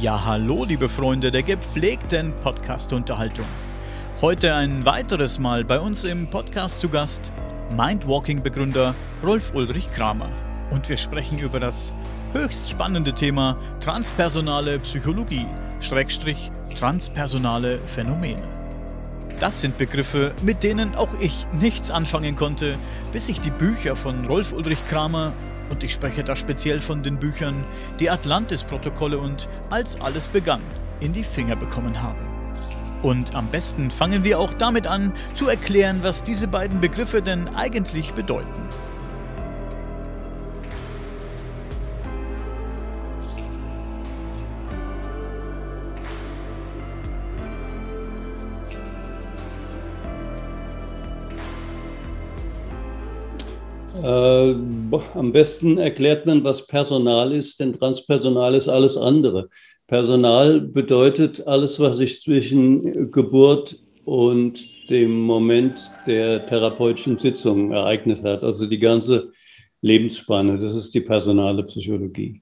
Ja, hallo, liebe Freunde der gepflegten Podcast-Unterhaltung. Heute ein weiteres Mal bei uns im Podcast zu Gast Mindwalking-Begründer Rolf Ulrich Kramer. Und wir sprechen über das höchst spannende Thema transpersonale Psychologie, Schrägstrich transpersonale Phänomene. Das sind Begriffe, mit denen auch ich nichts anfangen konnte, bis ich die Bücher von Rolf Ulrich Kramer und ich spreche da speziell von den Büchern Die Atlantis-Protokolle und Als alles begann in die Finger bekommen habe. Und am besten fangen wir auch damit an, zu erklären, was diese beiden Begriffe denn eigentlich bedeuten. Äh, am besten erklärt man, was Personal ist, denn transpersonal ist alles andere. Personal bedeutet alles, was sich zwischen Geburt und dem Moment der therapeutischen Sitzung ereignet hat. Also die ganze Lebensspanne, das ist die personale Psychologie,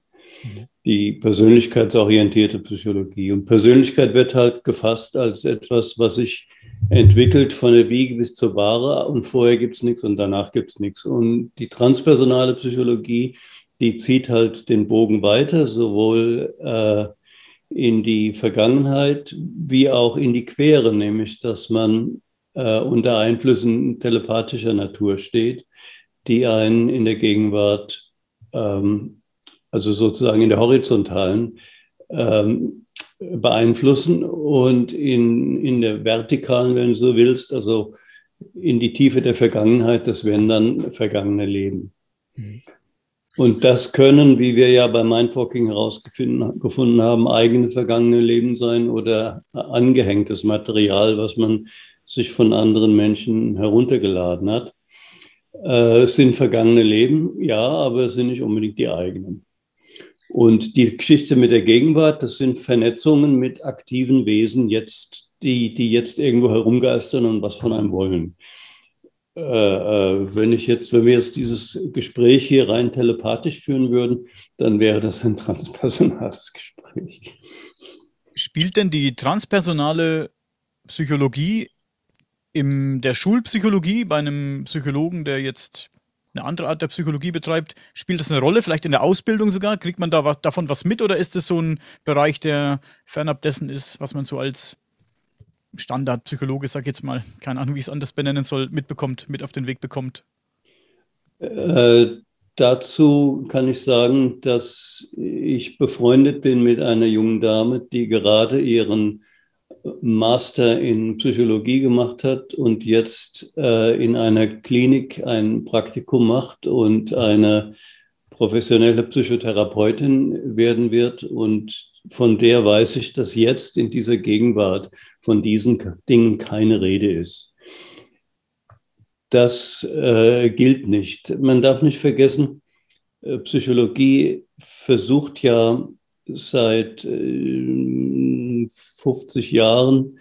die persönlichkeitsorientierte Psychologie. Und Persönlichkeit wird halt gefasst als etwas, was sich entwickelt von der Wiege bis zur Ware und vorher gibt es nichts und danach gibt es nichts. Und die transpersonale Psychologie, die zieht halt den Bogen weiter, sowohl äh, in die Vergangenheit wie auch in die Quere, nämlich dass man äh, unter Einflüssen telepathischer Natur steht, die einen in der Gegenwart, ähm, also sozusagen in der horizontalen, ähm, beeinflussen und in, in der vertikalen, wenn du so willst, also in die Tiefe der Vergangenheit, das wären dann vergangene Leben. Mhm. Und das können, wie wir ja bei Mindwalking herausgefunden haben, eigene vergangene Leben sein oder angehängtes Material, was man sich von anderen Menschen heruntergeladen hat. Äh, es sind vergangene Leben, ja, aber es sind nicht unbedingt die eigenen. Und die Geschichte mit der Gegenwart, das sind Vernetzungen mit aktiven Wesen jetzt, die, die jetzt irgendwo herumgeistern und was von einem wollen. Äh, äh, wenn ich jetzt, wenn wir jetzt dieses Gespräch hier rein telepathisch führen würden, dann wäre das ein transpersonales Gespräch. Spielt denn die transpersonale Psychologie in der Schulpsychologie bei einem Psychologen, der jetzt eine andere Art der Psychologie betreibt, spielt das eine Rolle? Vielleicht in der Ausbildung sogar? Kriegt man da was, davon was mit oder ist es so ein Bereich, der fernab dessen ist, was man so als Standardpsychologe, sag ich jetzt mal, keine Ahnung, wie ich es anders benennen soll, mitbekommt, mit auf den Weg bekommt? Äh, dazu kann ich sagen, dass ich befreundet bin mit einer jungen Dame, die gerade ihren Master in Psychologie gemacht hat und jetzt äh, in einer Klinik ein Praktikum macht und eine professionelle Psychotherapeutin werden wird. Und von der weiß ich, dass jetzt in dieser Gegenwart von diesen Dingen keine Rede ist. Das äh, gilt nicht. Man darf nicht vergessen, äh, Psychologie versucht ja seit äh, 50 Jahren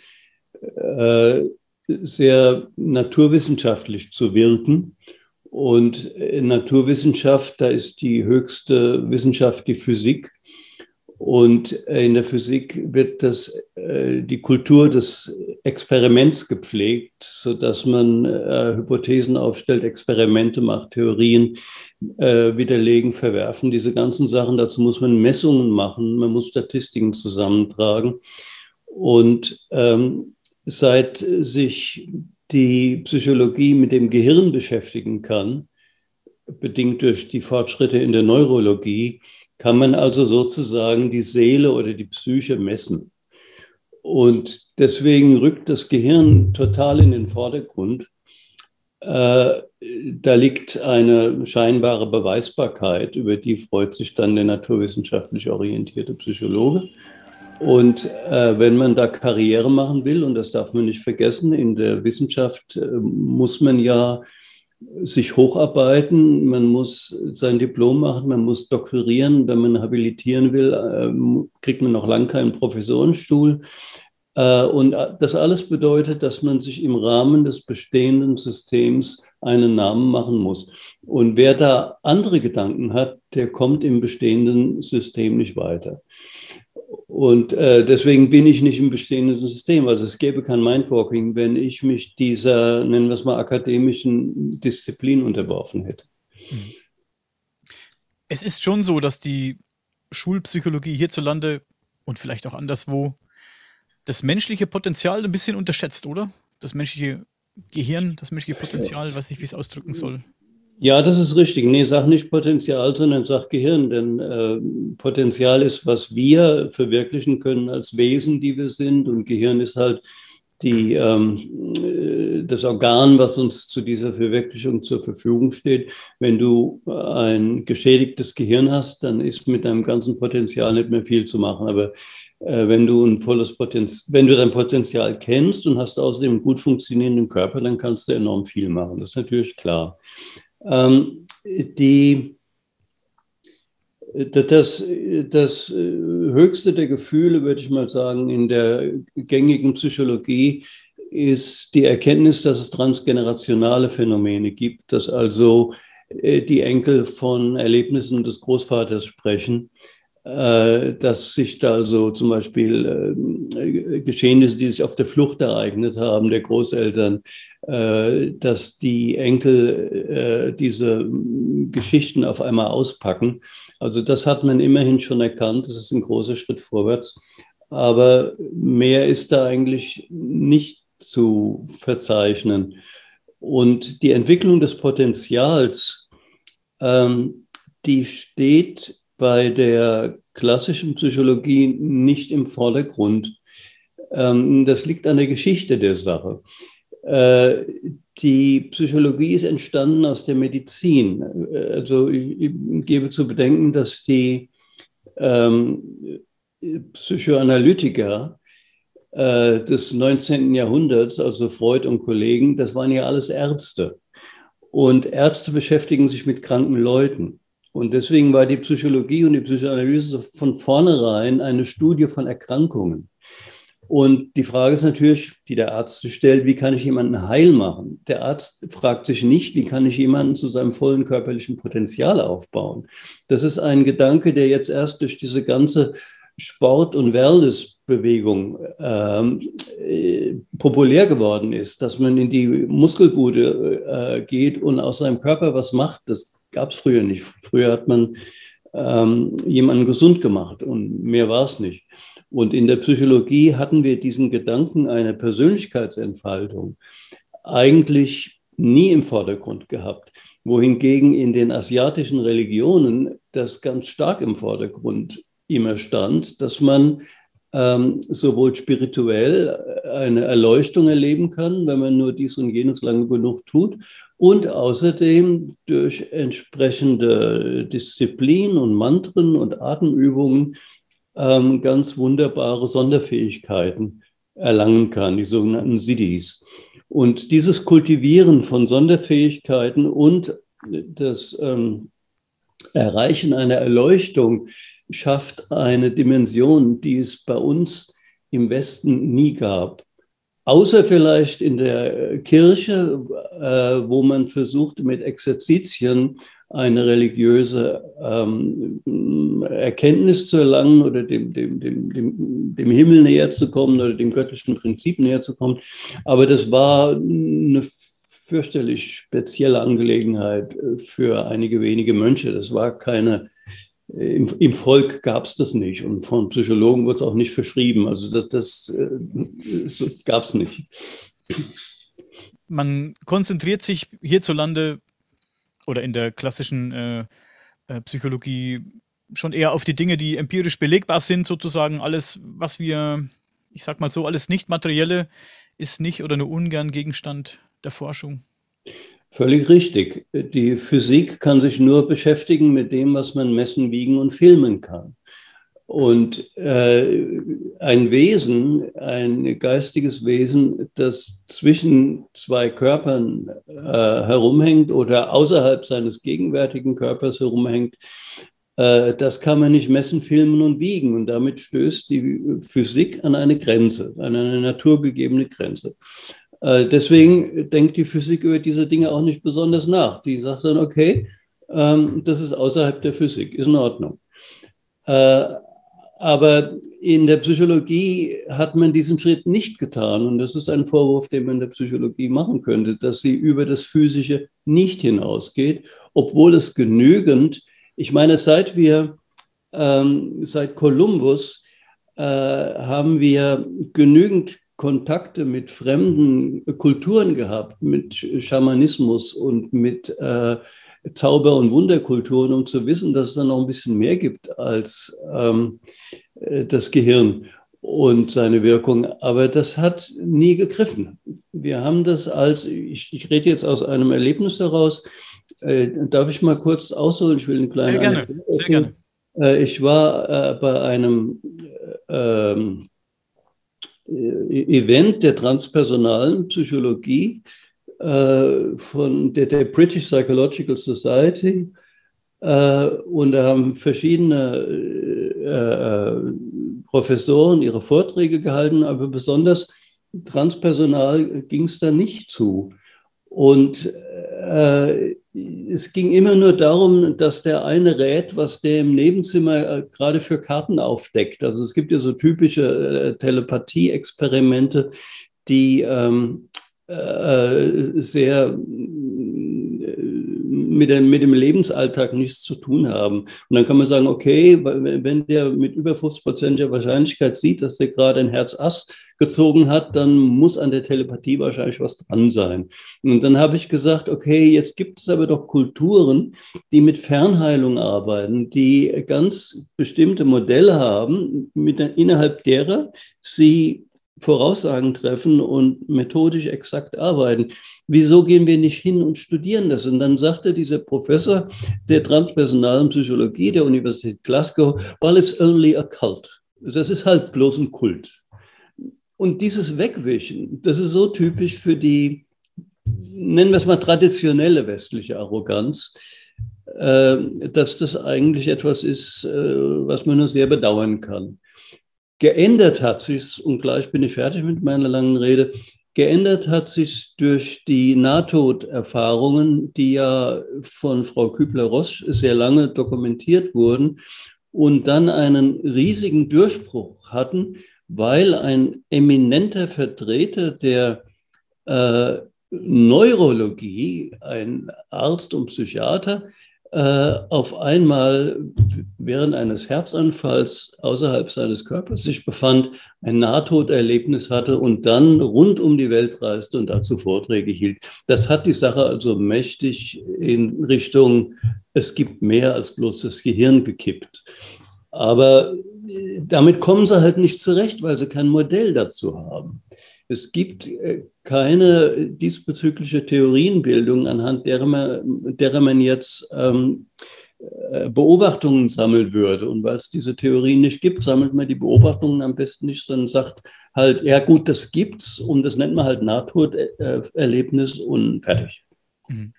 äh, sehr naturwissenschaftlich zu wirken. Und in Naturwissenschaft, da ist die höchste Wissenschaft die Physik. Und in der Physik wird das, äh, die Kultur des Experiments gepflegt, sodass man äh, Hypothesen aufstellt, Experimente macht, Theorien äh, widerlegen, verwerfen, diese ganzen Sachen. Dazu muss man Messungen machen, man muss Statistiken zusammentragen. Und ähm, seit sich die Psychologie mit dem Gehirn beschäftigen kann, bedingt durch die Fortschritte in der Neurologie, kann man also sozusagen die Seele oder die Psyche messen. Und deswegen rückt das Gehirn total in den Vordergrund. Äh, da liegt eine scheinbare Beweisbarkeit, über die freut sich dann der naturwissenschaftlich orientierte Psychologe. Und äh, wenn man da Karriere machen will, und das darf man nicht vergessen, in der Wissenschaft äh, muss man ja sich hocharbeiten, man muss sein Diplom machen, man muss doktorieren, wenn man habilitieren will, äh, kriegt man noch lange keinen Professorenstuhl. Äh, und das alles bedeutet, dass man sich im Rahmen des bestehenden Systems einen Namen machen muss. Und wer da andere Gedanken hat, der kommt im bestehenden System nicht weiter. Und äh, deswegen bin ich nicht im bestehenden System. Also es gäbe kein Mindwalking, wenn ich mich dieser, nennen wir es mal, akademischen Disziplin unterworfen hätte. Mhm. Es ist schon so, dass die Schulpsychologie hierzulande und vielleicht auch anderswo das menschliche Potenzial ein bisschen unterschätzt, oder? Das menschliche Gehirn, das menschliche Potenzial, weiß nicht, wie ich es ausdrücken soll. Ja, das ist richtig. Nee, sag nicht Potenzial, sondern sag Gehirn, denn äh, Potenzial ist, was wir verwirklichen können als Wesen, die wir sind, und Gehirn ist halt die, ähm, äh, das Organ, was uns zu dieser Verwirklichung zur Verfügung steht. Wenn du ein geschädigtes Gehirn hast, dann ist mit deinem ganzen Potenzial nicht mehr viel zu machen. Aber äh, wenn du ein volles Potenzial, wenn du dein Potenzial kennst und hast außerdem einen gut funktionierenden Körper, dann kannst du enorm viel machen. Das ist natürlich klar. Ähm, die, das, das höchste der Gefühle, würde ich mal sagen, in der gängigen Psychologie ist die Erkenntnis, dass es transgenerationale Phänomene gibt, dass also äh, die Enkel von Erlebnissen des Großvaters sprechen. äh, dass sich da also zum Beispiel äh, Geschehnisse, die sich auf der Flucht ereignet haben, der Großeltern, äh, dass die Enkel diese Geschichten auf einmal auspacken. Also das hat man immerhin schon erkannt, das ist ein großer Schritt vorwärts. Aber mehr ist da eigentlich nicht zu verzeichnen. Und die Entwicklung des Potenzials, ähm, die steht bei der klassischen Psychologie nicht im Vordergrund. Ähm, das liegt an der Geschichte der Sache. Äh, die Psychologie ist entstanden aus der Medizin. Also ich gebe zu bedenken, dass die ähm, Psychoanalytiker äh, des 19. Jahrhunderts, also Freud und Kollegen, das waren ja alles Ärzte. Und Ärzte beschäftigen sich mit kranken Leuten. Und deswegen war die Psychologie und die Psychoanalyse von vornherein eine Studie von Erkrankungen. Und die Frage ist natürlich, die der Arzt sich stellt, wie kann ich jemanden heil machen? Der Arzt fragt sich nicht, wie kann ich jemanden zu seinem vollen körperlichen Potenzial aufbauen? Das ist ein Gedanke, der jetzt erst durch diese ganze Sport- und Wellnessbewegung ähm, äh, populär geworden ist, dass man in die Muskelbude äh, geht und aus seinem Körper was macht. Das gab es früher nicht. Früher hat man ähm, jemanden gesund gemacht und mehr war es nicht. Und in der Psychologie hatten wir diesen Gedanken einer Persönlichkeitsentfaltung eigentlich nie im Vordergrund gehabt, wohingegen in den asiatischen Religionen das ganz stark im Vordergrund immer stand, dass man ähm, sowohl spirituell eine Erleuchtung erleben kann, wenn man nur dies und jenes lange genug tut, und außerdem durch entsprechende Disziplin und Mantren und Atemübungen ähm, ganz wunderbare Sonderfähigkeiten erlangen kann, die sogenannten Siddhis. Und dieses Kultivieren von Sonderfähigkeiten und das ähm, Erreichen einer Erleuchtung schafft eine Dimension, die es bei uns im Westen nie gab. Außer vielleicht in der Kirche, äh, wo man versucht, mit Exerzitien eine religiöse ähm, Erkenntnis zu erlangen oder dem, dem, dem, dem, dem Himmel näher zu kommen oder dem göttlichen Prinzip näher zu kommen. Aber das war eine fürchterlich spezielle Angelegenheit für einige wenige Mönche. Das war keine im, im Volk gab es das nicht und von Psychologen wurde es auch nicht verschrieben. Also das, das, das äh, gab es nicht. Man konzentriert sich hierzulande oder in der klassischen äh, äh, Psychologie schon eher auf die Dinge, die empirisch belegbar sind, sozusagen. Alles, was wir, ich sag mal so, alles Nicht-Materielle ist nicht oder nur ungern Gegenstand der Forschung. Völlig richtig. Die Physik kann sich nur beschäftigen mit dem, was man messen, wiegen und filmen kann. Und äh, ein Wesen, ein geistiges Wesen, das zwischen zwei Körpern äh, herumhängt oder außerhalb seines gegenwärtigen Körpers herumhängt, äh, das kann man nicht messen, filmen und wiegen. Und damit stößt die Physik an eine Grenze, an eine naturgegebene Grenze. Äh, deswegen denkt die Physik über diese Dinge auch nicht besonders nach. Die sagt dann, okay, ähm, das ist außerhalb der Physik, ist in Ordnung. Äh, Aber in der Psychologie hat man diesen Schritt nicht getan. Und das ist ein Vorwurf, den man der Psychologie machen könnte, dass sie über das Physische nicht hinausgeht, obwohl es genügend, ich meine, seit wir, ähm, seit Kolumbus, äh, haben wir genügend Kontakte mit fremden Kulturen gehabt, mit Schamanismus und mit äh, Zauber- und Wunderkulturen, um zu wissen, dass es da noch ein bisschen mehr gibt als ähm, äh, das Gehirn und seine Wirkung. Aber das hat nie gegriffen. Wir haben das als, ich, ich rede jetzt aus einem Erlebnis heraus, äh, darf ich mal kurz ausholen? Ich will einen kleinen. Sehr gerne. Sehr gerne. Äh, ich war äh, bei einem ähm, äh, Event der transpersonalen Psychologie äh, von der, der, British Psychological Society äh, und da haben verschiedene äh, Professoren ihre Vorträge gehalten, aber besonders transpersonal ging es da nicht zu. Und äh, es ging immer nur darum, dass der eine rät, was der im Nebenzimmer äh, gerade für Karten aufdeckt. Also es gibt ja so typische äh, Telepathie-Experimente, die ähm, äh, sehr mit dem, mit dem Lebensalltag nichts zu tun haben. Und dann kann man sagen, okay, wenn der mit über 50-prozentiger Wahrscheinlichkeit sieht, dass der gerade ein Herz Ass gezogen hat, dann muss an der Telepathie wahrscheinlich was dran sein. Und dann habe ich gesagt, okay, jetzt gibt es aber doch Kulturen, die mit Fernheilung arbeiten, die ganz bestimmte Modelle haben, mit, innerhalb derer sie Voraussagen treffen und methodisch exakt arbeiten. Wieso gehen wir nicht hin und studieren das? Und dann sagte dieser Professor der transpersonalen Psychologie der Universität Glasgow, well, it's only a cult. Das ist halt bloß ein Kult. Und dieses Wegwischen, das ist so typisch für die, nennen wir es mal, traditionelle westliche Arroganz, äh, dass das eigentlich etwas ist, äh, was man nur sehr bedauern kann. Geändert hat sich, und gleich bin ich fertig mit meiner langen Rede, geändert hat sich durch die Nahtoderfahrungen, die ja von Frau Kübler-Ross sehr lange dokumentiert wurden und dann einen riesigen Durchbruch hatten, weil ein eminenter Vertreter der äh, Neurologie, ein Arzt und Psychiater, auf einmal während eines Herzanfalls außerhalb seines Körpers sich befand, ein Nahtoderlebnis hatte und dann rund um die Welt reiste und dazu Vorträge hielt. Das hat die Sache also mächtig in Richtung, es gibt mehr als bloß das Gehirn gekippt. Aber äh, damit kommen sie halt nicht zurecht, weil sie kein Modell dazu haben. Es gibt äh, keine diesbezügliche Theorienbildung, anhand derer man, derer man jetzt ähm, äh, Beobachtungen sammeln würde. Und weil es diese Theorien nicht gibt, sammelt man die Beobachtungen am besten nicht, sondern sagt halt, ja gut, das gibt's und das nennt man halt Nahtoderlebnis und fertig. Mhm.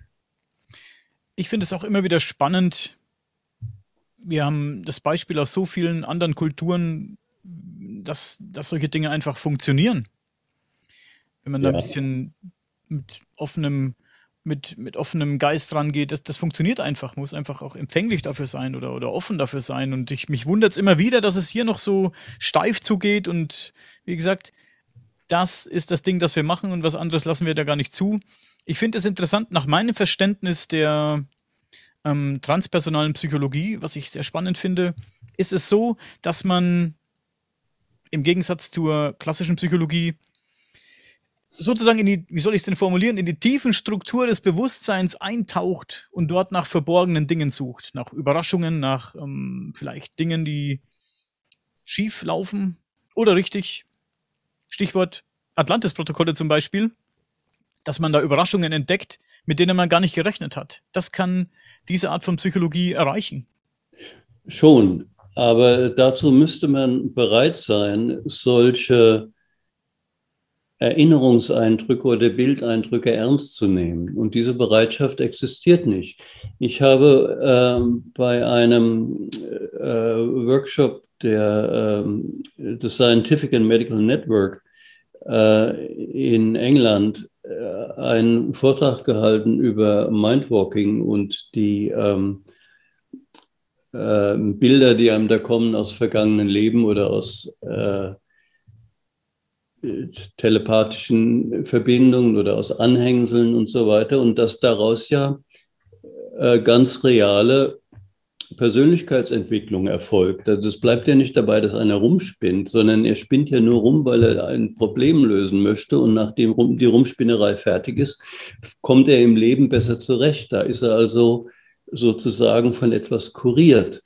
Ich finde es auch immer wieder spannend. Wir haben das Beispiel aus so vielen anderen Kulturen, dass, dass solche Dinge einfach funktionieren. Wenn man ja. da ein bisschen mit offenem, mit, mit offenem Geist rangeht, das, das funktioniert einfach, muss einfach auch empfänglich dafür sein oder, oder offen dafür sein. Und ich, mich wundert es immer wieder, dass es hier noch so steif zugeht. Und wie gesagt, das ist das Ding, das wir machen und was anderes lassen wir da gar nicht zu. Ich finde es interessant, nach meinem Verständnis der ähm, transpersonalen Psychologie, was ich sehr spannend finde, ist es so, dass man im Gegensatz zur klassischen Psychologie sozusagen in die, wie soll ich es denn formulieren, in die tiefen Struktur des Bewusstseins eintaucht und dort nach verborgenen Dingen sucht, nach Überraschungen, nach ähm, vielleicht Dingen, die schief laufen oder richtig. Stichwort Atlantis-Protokolle zum Beispiel, dass man da Überraschungen entdeckt, mit denen man gar nicht gerechnet hat. Das kann diese Art von Psychologie erreichen. Schon, aber dazu müsste man bereit sein, solche Erinnerungseindrücke oder Bildeindrücke ernst zu nehmen. Und diese Bereitschaft existiert nicht. Ich habe ähm, bei einem äh, Workshop der, äh, des Scientific and Medical Network äh, in England äh, einen Vortrag gehalten über Mindwalking und die ähm, äh, Bilder, die einem da kommen aus vergangenen Leben oder aus äh, telepathischen Verbindungen oder aus Anhängseln und so weiter und dass daraus ja äh, ganz reale Persönlichkeitsentwicklung erfolgt. Also es bleibt ja nicht dabei, dass einer rumspinnt, sondern er spinnt ja nur rum, weil er ein Problem lösen möchte. Und nachdem die Rumspinnerei fertig ist, kommt er im Leben besser zurecht. Da ist er also sozusagen von etwas kuriert.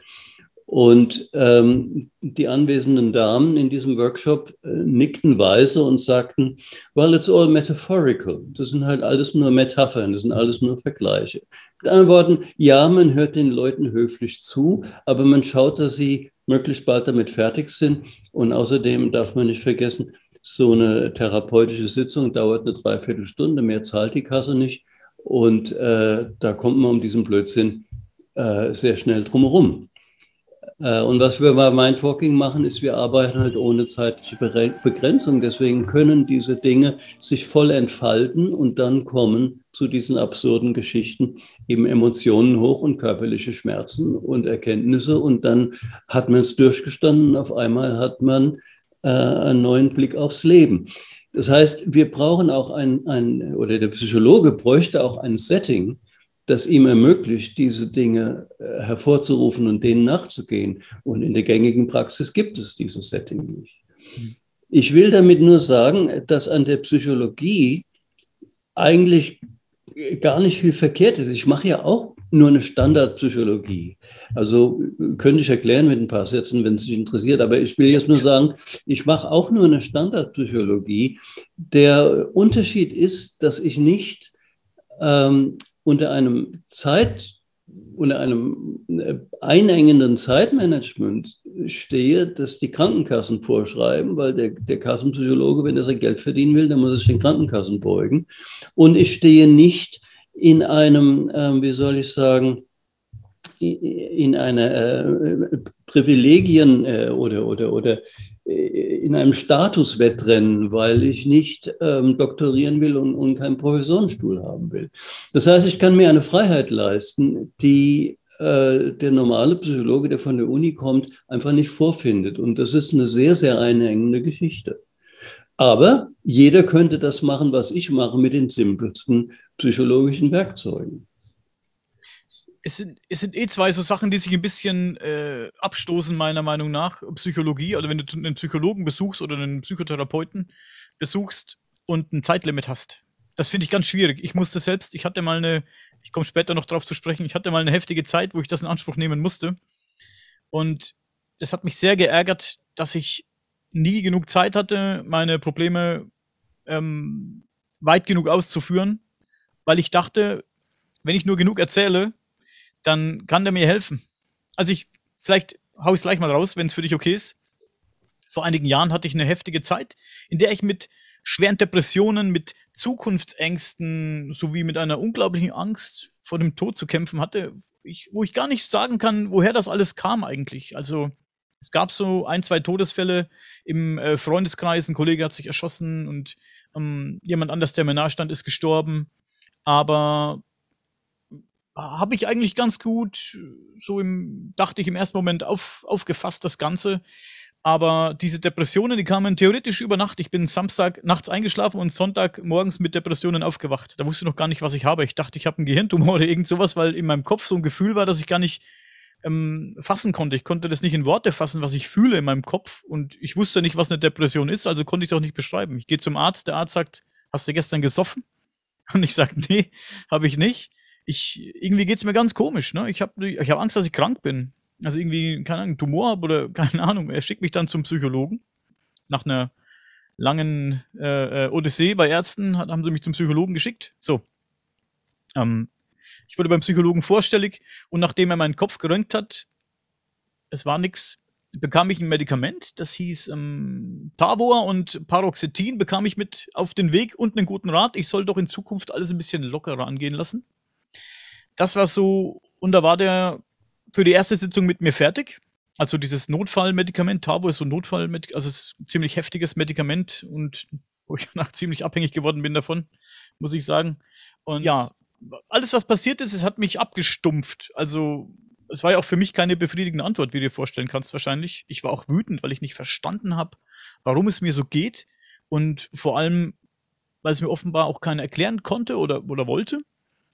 Und ähm, die anwesenden Damen in diesem Workshop äh, nickten weise und sagten, well, it's all metaphorical. Das sind halt alles nur Metaphern, das sind alles nur Vergleiche. Mit anderen Worten, ja, man hört den Leuten höflich zu, aber man schaut, dass sie möglichst bald damit fertig sind. Und außerdem darf man nicht vergessen, so eine therapeutische Sitzung dauert eine Dreiviertelstunde, mehr zahlt die Kasse nicht. Und äh, da kommt man um diesen Blödsinn äh, sehr schnell drumherum. Äh, und was wir bei Mindwalking machen, ist, wir arbeiten halt ohne zeitliche Begrenzung. Deswegen können diese Dinge sich voll entfalten und dann kommen zu diesen absurden Geschichten eben Emotionen hoch und körperliche Schmerzen und Erkenntnisse. Und dann hat man es durchgestanden. Auf einmal hat man äh, einen neuen Blick aufs Leben. Das heißt, wir brauchen auch ein, ein, oder der Psychologe bräuchte auch ein Setting, das ihm ermöglicht, diese Dinge äh, hervorzurufen und denen nachzugehen. Und in der gängigen Praxis gibt es dieses Setting nicht. Ich will damit nur sagen, dass an der Psychologie eigentlich gar nicht viel verkehrt ist. Ich mache ja auch nur eine Standardpsychologie. Also könnte ich erklären mit ein paar Sätzen, wenn es dich interessiert. Aber ich will jetzt nur sagen, ich mache auch nur eine Standardpsychologie. Der Unterschied ist, dass ich nicht ähm, unter einem Zeit, unter einem äh, einengenden Zeitmanagement stehe, das die Krankenkassen vorschreiben, weil der, der Kassenpsychologe, wenn er sein Geld verdienen will, dann muss sich den Krankenkassen beugen. Und ich stehe nicht in einem, äh, wie soll ich sagen, in einer äh, Privilegien äh, oder, oder, oder äh, in einem Statuswettrennen, weil ich nicht ähm, doktorieren will und, und keinen Professorenstuhl haben will. Das heißt, ich kann mir eine Freiheit leisten, die äh, der normale Psychologe, der von der Uni kommt, einfach nicht vorfindet. Und das ist eine sehr, sehr einengende Geschichte. Aber jeder könnte das machen, was ich mache, mit den simpelsten psychologischen Werkzeugen es sind, es sind eh zwei so Sachen, die sich ein bisschen äh, abstoßen, meiner Meinung nach. Psychologie, also wenn du einen Psychologen besuchst oder einen Psychotherapeuten besuchst und ein Zeitlimit hast. Das finde ich ganz schwierig. Ich musste selbst, ich hatte mal eine, ich komme später noch drauf zu sprechen, ich hatte mal eine heftige Zeit, wo ich das in Anspruch nehmen musste. Und das hat mich sehr geärgert, dass ich nie genug Zeit hatte, meine Probleme ähm, weit genug auszuführen, weil ich dachte, wenn ich nur genug erzähle, dann kann der mir helfen. Also ich, vielleicht hau ich es gleich mal raus, wenn es für dich okay ist. Vor einigen Jahren hatte ich eine heftige Zeit, in der ich mit schweren Depressionen, mit Zukunftsängsten sowie mit einer unglaublichen Angst vor dem Tod zu kämpfen hatte, ich, wo ich gar nicht sagen kann, woher das alles kam eigentlich. Also es gab so ein, zwei Todesfälle im äh, Freundeskreis, ein Kollege hat sich erschossen und ähm, jemand anders, der mir nahe stand, ist gestorben. Aber habe ich eigentlich ganz gut, so im, dachte ich im ersten Moment auf, aufgefasst, das Ganze. Aber diese Depressionen, die kamen theoretisch über Nacht. Ich bin Samstag nachts eingeschlafen und Sonntag morgens mit Depressionen aufgewacht. Da wusste ich noch gar nicht, was ich habe. Ich dachte, ich habe einen Gehirntumor oder irgend sowas, weil in meinem Kopf so ein Gefühl war, dass ich gar nicht ähm, fassen konnte. Ich konnte das nicht in Worte fassen, was ich fühle in meinem Kopf. Und ich wusste nicht, was eine Depression ist, also konnte ich es auch nicht beschreiben. Ich gehe zum Arzt, der Arzt sagt, hast du gestern gesoffen? Und ich sage, nee, habe ich nicht ich, irgendwie geht's mir ganz komisch, ne? Ich habe ich hab Angst, dass ich krank bin. Also irgendwie, keine Ahnung, Tumor habe oder keine Ahnung. Er schickt mich dann zum Psychologen. Nach einer langen äh, äh, Odyssee bei Ärzten hat, haben sie mich zum Psychologen geschickt. So. Ähm, ich wurde beim Psychologen vorstellig und nachdem er meinen Kopf geröntgt hat, es war nix, bekam ich ein Medikament, das hieß ähm, Tavor und Paroxetin bekam ich mit auf den Weg und einen guten Rat. Ich soll doch in Zukunft alles ein bisschen lockerer angehen lassen das war so, und da war der für die erste Sitzung mit mir fertig. Also dieses Notfallmedikament, Tabo ist so ein Notfallmedikament, also es ist ein ziemlich heftiges Medikament und wo ich danach ziemlich abhängig geworden bin davon, muss ich sagen. Und ja, alles, was passiert ist, es hat mich abgestumpft. Also es war ja auch für mich keine befriedigende Antwort, wie du dir vorstellen kannst wahrscheinlich. Ich war auch wütend, weil ich nicht verstanden habe, warum es mir so geht und vor allem, weil es mir offenbar auch keiner erklären konnte oder, oder wollte,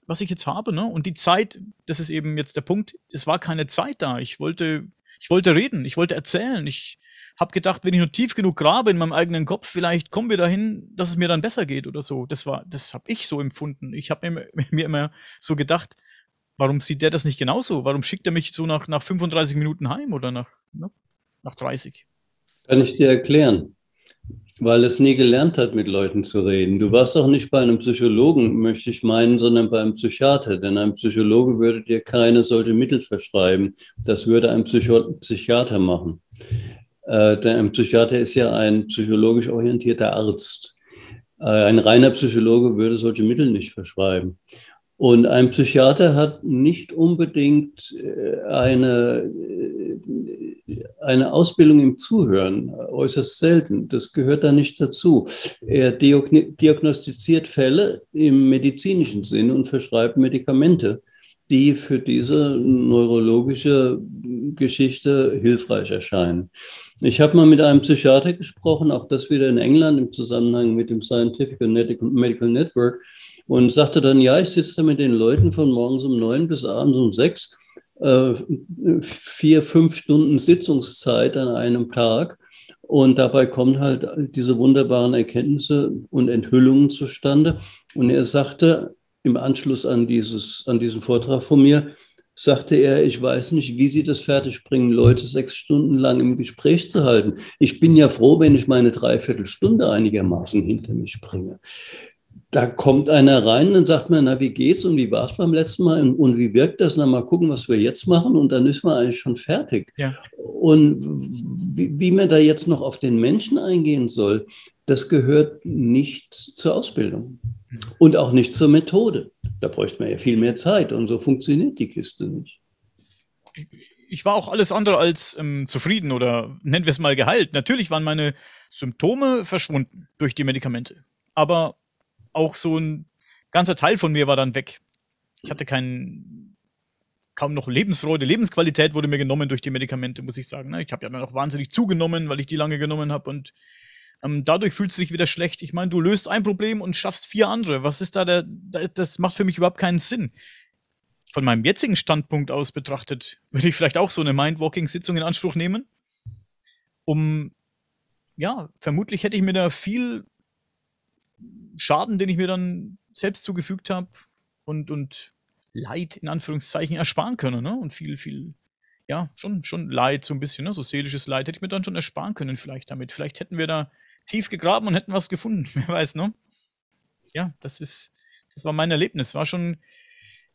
was ich jetzt habe. Ne? Und die Zeit, das ist eben jetzt der Punkt, es war keine Zeit da. Ich wollte, ich wollte reden, ich wollte erzählen. Ich habe gedacht, wenn ich nur tief genug grabe in meinem eigenen Kopf, vielleicht kommen wir dahin, dass es mir dann besser geht oder so. Das war, das habe ich so empfunden. Ich habe mir, mir immer so gedacht, Warum sieht der das nicht genauso? Warum schickt er mich so nach, nach 35 Minuten heim oder nach, ne, nach 30? Kann ich dir erklären. Weil es nie gelernt hat, mit Leuten zu reden. Du warst auch nicht bei einem Psychologen, möchte ich meinen, sondern bei einem Psychiater. Denn ein Psychologe würde dir keine solche Mittel verschreiben. Das würde ein Psycho Psychiater machen. Äh, denn ein Psychiater ist ja ein psychologisch orientierter Arzt. Äh, ein reiner Psychologe würde solche Mittel nicht verschreiben. Und ein Psychiater hat nicht unbedingt äh, eine, eine Ausbildung im Zuhören, äußerst selten. Das gehört da nicht dazu. Er diagnostiziert Fälle im medizinischen Sinn und verschreibt Medikamente, die für diese neurologische Geschichte hilfreich erscheinen. Ich habe mal mit einem Psychiater gesprochen, auch das wieder in England im Zusammenhang mit dem Scientific and Medical Network und sagte dann, ja, ich sitze da mit den Leuten von morgens um neun bis abends um sechs, äh, vier, fünf Stunden Sitzungszeit an einem Tag. Und dabei kommen halt diese wunderbaren Erkenntnisse und Enthüllungen zustande. Und er sagte im Anschluss an, dieses, an diesen Vortrag von mir, sagte er, ich weiß nicht, wie Sie das fertigbringen, Leute sechs Stunden lang im Gespräch zu halten. Ich bin ja froh, wenn ich meine Dreiviertelstunde einigermaßen hinter mich bringe da kommt einer rein und sagt mir, na, wie geht's und wie war es beim letzten Mal und, und, wie wirkt das? Na, mal gucken, was wir jetzt machen und dann ist man eigentlich schon fertig. Ja. Und wie, wie man da jetzt noch auf den Menschen eingehen soll, das gehört nicht zur Ausbildung hm. und auch nicht zur Methode. Da bräuchte man ja viel mehr Zeit und so funktioniert die Kiste nicht. Ich war auch alles andere als ähm, zufrieden oder nennen wir es mal geheilt. Natürlich waren meine Symptome verschwunden durch die Medikamente. Aber auch so ein ganzer Teil von mir war dann weg. Ich hatte keinen, kaum noch Lebensfreude, Lebensqualität wurde mir genommen durch die Medikamente, muss ich sagen. Ne? Ich habe ja dann auch wahnsinnig zugenommen, weil ich die lange genommen habe und ähm, dadurch fühlt es sich wieder schlecht. Ich meine, du löst ein Problem und schaffst vier andere. Was ist da der, das macht für mich überhaupt keinen Sinn. Von meinem jetzigen Standpunkt aus betrachtet, würde ich vielleicht auch so eine Mindwalking-Sitzung in Anspruch nehmen, um, ja, vermutlich hätte ich mir da viel Schaden, den ich mir dann selbst zugefügt habe und, und Leid in Anführungszeichen ersparen können. Ne? Und viel, viel, ja, schon, schon Leid, so ein bisschen, ne? so seelisches Leid hätte ich mir dann schon ersparen können, vielleicht damit. Vielleicht hätten wir da tief gegraben und hätten was gefunden, wer weiß, ne? Ja, das ist, das war mein Erlebnis. War schon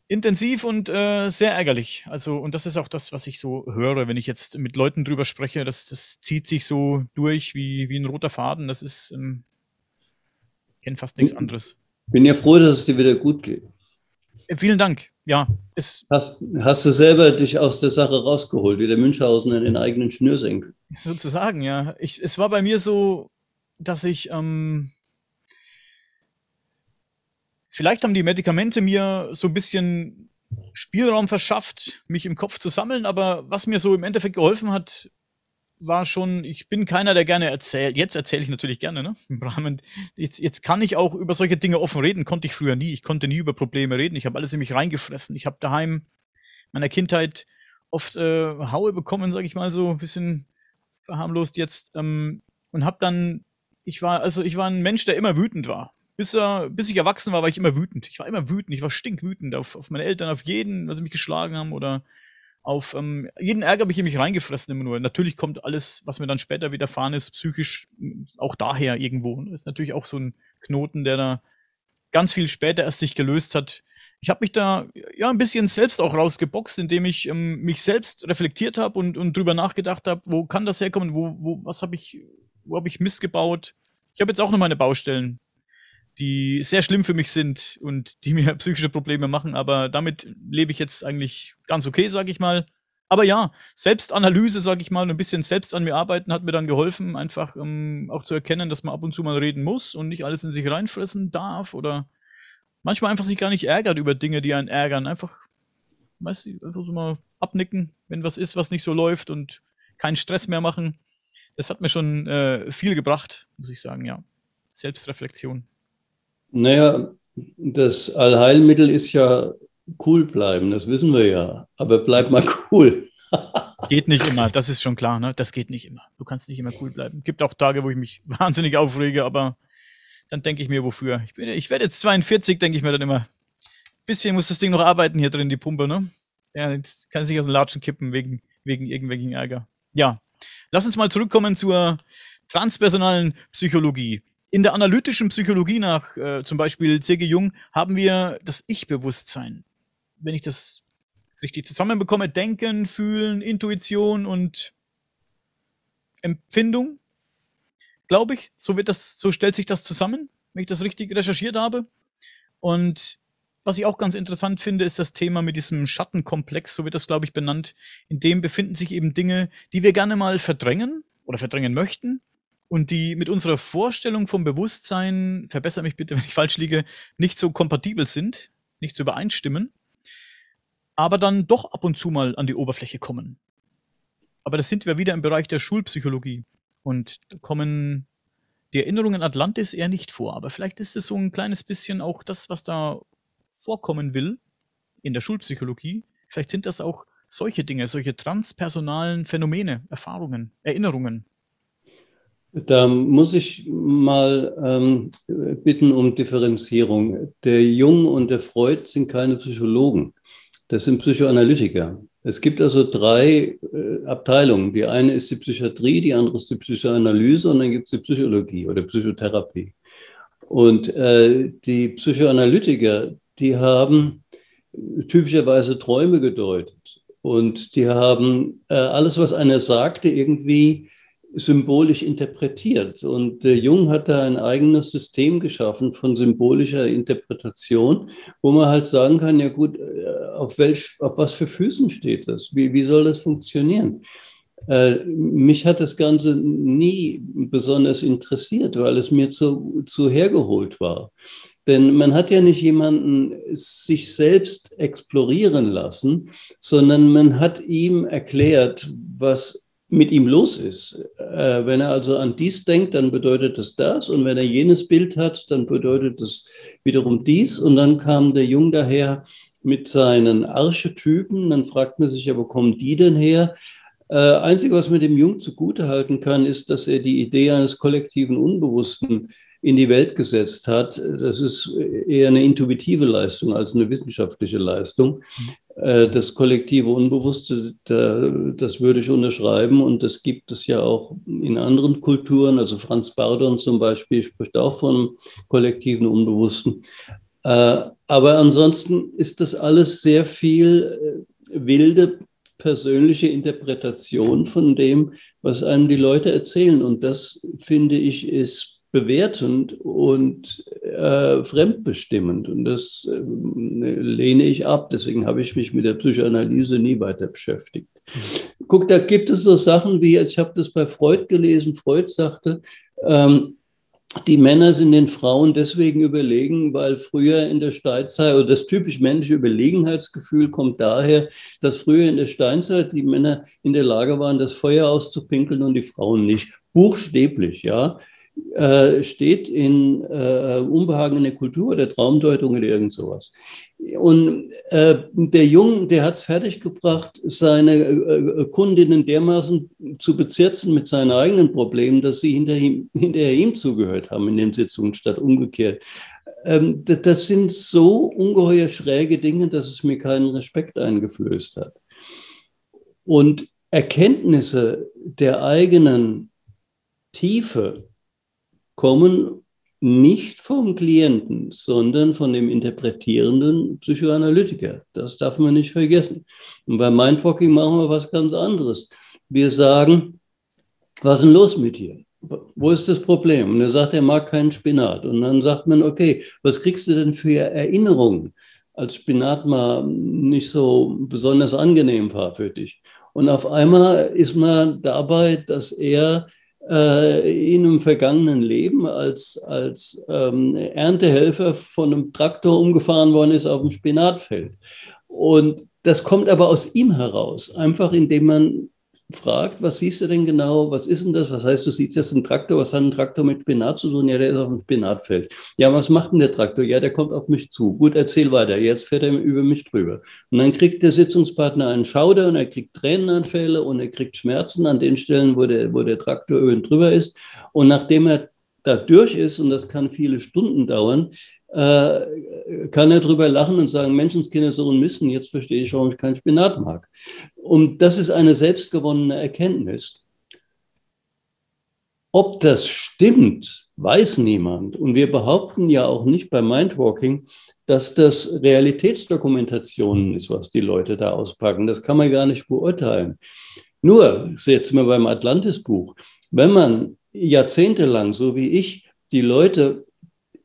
intensiv und äh, sehr ärgerlich. Also, und das ist auch das, was ich so höre, wenn ich jetzt mit Leuten drüber spreche. Das, das zieht sich so durch wie, wie ein roter Faden. Das ist, ähm, kenne fast nichts anderes. Bin ja froh, dass es dir wieder gut geht. Äh, vielen Dank. Ja, es hast, hast du selber dich aus der Sache rausgeholt, wie der Münchhausen in den eigenen Schnürsenkel? Sozusagen, ja. Ich, es war bei mir so, dass ich ähm, vielleicht haben die Medikamente mir so ein bisschen Spielraum verschafft, mich im Kopf zu sammeln, aber was mir so im Endeffekt geholfen hat, war schon, ich bin keiner, der gerne erzählt. Jetzt erzähle ich natürlich gerne, ne? Im Rahmen. Jetzt, jetzt kann ich auch über solche Dinge offen reden, konnte ich früher nie. Ich konnte nie über Probleme reden. Ich habe alles in mich reingefressen. Ich habe daheim meiner Kindheit oft äh, Haue bekommen, sage ich mal so, ein bisschen verharmlost jetzt. Ähm, und habe dann, ich war, also ich war ein Mensch, der immer wütend war. Bis, er, bis ich erwachsen war, war ich immer wütend. Ich war immer wütend. Ich war stinkwütend auf, auf meine Eltern, auf jeden, weil sie mich geschlagen haben oder auf ähm, jeden Ärger habe ich mich reingefressen immer nur. Natürlich kommt alles, was mir dann später widerfahren ist, psychisch auch daher irgendwo. Ist natürlich auch so ein Knoten, der da ganz viel später erst sich gelöst hat. Ich habe mich da ja ein bisschen selbst auch rausgeboxt, indem ich ähm, mich selbst reflektiert habe und, und drüber nachgedacht habe, wo kann das herkommen, wo, wo, was habe ich, wo habe ich Mist gebaut. Ich habe jetzt auch noch meine Baustellen die sehr schlimm für mich sind und die mir psychische Probleme machen, aber damit lebe ich jetzt eigentlich ganz okay, sage ich mal. Aber ja, Selbstanalyse, sage ich mal, ein bisschen selbst an mir arbeiten hat mir dann geholfen, einfach um, ähm, auch zu erkennen, dass man ab und zu mal reden muss und nicht alles in sich reinfressen darf oder manchmal einfach sich gar nicht ärgert über Dinge, die einen ärgern. Einfach weißt du, einfach so mal abnicken, wenn was ist, was nicht so läuft und keinen Stress mehr machen. Das hat mir schon äh, viel gebracht, muss ich sagen, ja. Selbstreflexion. Naja, das Allheilmittel ist ja cool bleiben, das wissen wir ja. Aber bleib mal cool. geht nicht immer, das ist schon klar, ne? Das geht nicht immer. Du kannst nicht immer cool bleiben. Gibt auch Tage, wo ich mich wahnsinnig aufrege, aber dann denke ich mir, wofür? Ich, bin, ich werde jetzt 42, denke ich mir dann immer. Bisschen muss das Ding noch arbeiten hier drin, die Pumpe, ne? Ja, jetzt kann sich aus dem Latschen kippen wegen, wegen irgendwelchen Ärger. Ja. Lass uns mal zurückkommen zur transpersonalen Psychologie. In der analytischen Psychologie nach äh, zum Beispiel C.G. Jung haben wir das Ich-Bewusstsein. Wenn ich das richtig zusammenbekomme, Denken, Fühlen, Intuition und Empfindung, glaube ich. So wird das, so stellt sich das zusammen, wenn ich das richtig recherchiert habe. Und was ich auch ganz interessant finde, ist das Thema mit diesem Schattenkomplex, so wird das, glaube ich, benannt. In dem befinden sich eben Dinge, die wir gerne mal verdrängen oder verdrängen möchten und die mit unserer Vorstellung vom Bewusstsein, verbessere mich bitte, wenn ich falsch liege, nicht so kompatibel sind, nicht so übereinstimmen, aber dann doch ab und zu mal an die Oberfläche kommen. Aber das sind wir wieder im Bereich der Schulpsychologie. Und da kommen die Erinnerungen Atlantis eher nicht vor. Aber vielleicht ist es so ein kleines bisschen auch das, was da vorkommen will in der Schulpsychologie. Vielleicht sind das auch solche Dinge, solche transpersonalen Phänomene, Erfahrungen, Erinnerungen. Da muss ich mal ähm, bitten um Differenzierung. Der Jung und der Freud sind keine Psychologen, das sind Psychoanalytiker. Es gibt also drei äh, Abteilungen. Die eine ist die Psychiatrie, die andere ist die Psychoanalyse und dann gibt es die Psychologie oder Psychotherapie. Und äh, die Psychoanalytiker, die haben typischerweise Träume gedeutet und die haben äh, alles, was einer sagte, irgendwie symbolisch interpretiert. Und äh, Jung hat da ein eigenes System geschaffen von symbolischer Interpretation, wo man halt sagen kann, ja gut, äh, auf, welch, auf was für Füßen steht das? Wie, wie soll das funktionieren? Äh, mich hat das Ganze nie besonders interessiert, weil es mir zu, zu hergeholt war. Denn man hat ja nicht jemanden sich selbst explorieren lassen, sondern man hat ihm erklärt, was mit ihm los ist. Äh, wenn er also an dies denkt, dann bedeutet das das. Und wenn er jenes Bild hat, dann bedeutet das wiederum dies. Und dann kam der Jung daher mit seinen Archetypen. Dann fragt man sich ja, wo kommen die denn her? Äh, Einzige, was man dem Jung zugutehalten kann, ist, dass er die Idee eines kollektiven Unbewussten in die Welt gesetzt hat. Das ist eher eine intuitive Leistung als eine wissenschaftliche Leistung. Äh, das kollektive Unbewusste, das würde ich unterschreiben und das gibt es ja auch in anderen Kulturen. Also Franz Bardon zum Beispiel spricht auch von kollektiven Unbewussten. Äh, aber ansonsten ist das alles sehr viel äh, wilde persönliche Interpretation von dem, was einem die Leute erzählen. Und das, finde ich, ist bewertend und äh, fremdbestimmend. Und das äh, lehne ich ab. Deswegen habe ich mich mit der Psychoanalyse nie weiter beschäftigt. Guck, da gibt es so Sachen wie, ich habe das bei Freud gelesen, Freud sagte, ähm, die Männer sind den Frauen deswegen überlegen, weil früher in der Steinzeit, oder das typisch männliche Überlegenheitsgefühl kommt daher, dass früher in der Steinzeit die Männer in der Lage waren, das Feuer auszupinkeln und die Frauen nicht. Buchstäblich, ja. Äh, steht in äh, Unbehagen in der Kultur der Traumdeutung oder irgend sowas. Und äh, der Jung, der hat es fertiggebracht, seine äh, äh, Kundinnen dermaßen zu bezirzen mit seinen eigenen Problemen, dass sie hinter ihm, hinterher ihm zugehört haben in den Sitzungen statt umgekehrt. Ähm, das sind so ungeheuer schräge Dinge, dass es mir keinen Respekt eingeflößt hat. Und Erkenntnisse der eigenen Tiefe, kommen nicht vom Klienten, sondern von dem interpretierenden Psychoanalytiker. Das darf man nicht vergessen. Und bei Mindfucking machen wir was ganz anderes. Wir sagen, was ist denn los mit dir? Wo ist das Problem? Und er sagt, er mag keinen Spinat. Und dann sagt man, okay, was kriegst du denn für Erinnerungen, als Spinat mal nicht so besonders angenehm war für dich? Und auf einmal ist man dabei, dass er in einem vergangenen Leben als, als ähm, Erntehelfer von einem Traktor umgefahren worden ist auf dem Spinatfeld. Und das kommt aber aus ihm heraus, einfach indem man fragt, was siehst du denn genau, was ist denn das, was heißt, du siehst jetzt einen Traktor, was hat ein Traktor mit Spinat zu tun? Ja, der ist auf dem Spinatfeld. Ja, was macht denn der Traktor? Ja, der kommt auf mich zu. Gut, erzähl weiter, jetzt fährt er über mich drüber. Und dann kriegt der Sitzungspartner einen Schauder und er kriegt Tränenanfälle und er kriegt Schmerzen an den Stellen, wo der, wo der Traktor über ihn drüber ist. Und nachdem er da durch ist, und das kann viele Stunden dauern, äh, kann er drüber lachen und sagen, Menschenskinder so ein Misten, jetzt verstehe ich, warum ich keinen Spinat mag. Und das ist eine selbstgewonnene Erkenntnis. Ob das stimmt, weiß niemand. Und wir behaupten ja auch nicht bei Mindwalking, dass das Realitätsdokumentationen ist, was die Leute da auspacken. Das kann man gar nicht beurteilen. Nur, jetzt mal beim Atlantis-Buch, wenn man jahrzehntelang, so wie ich, die Leute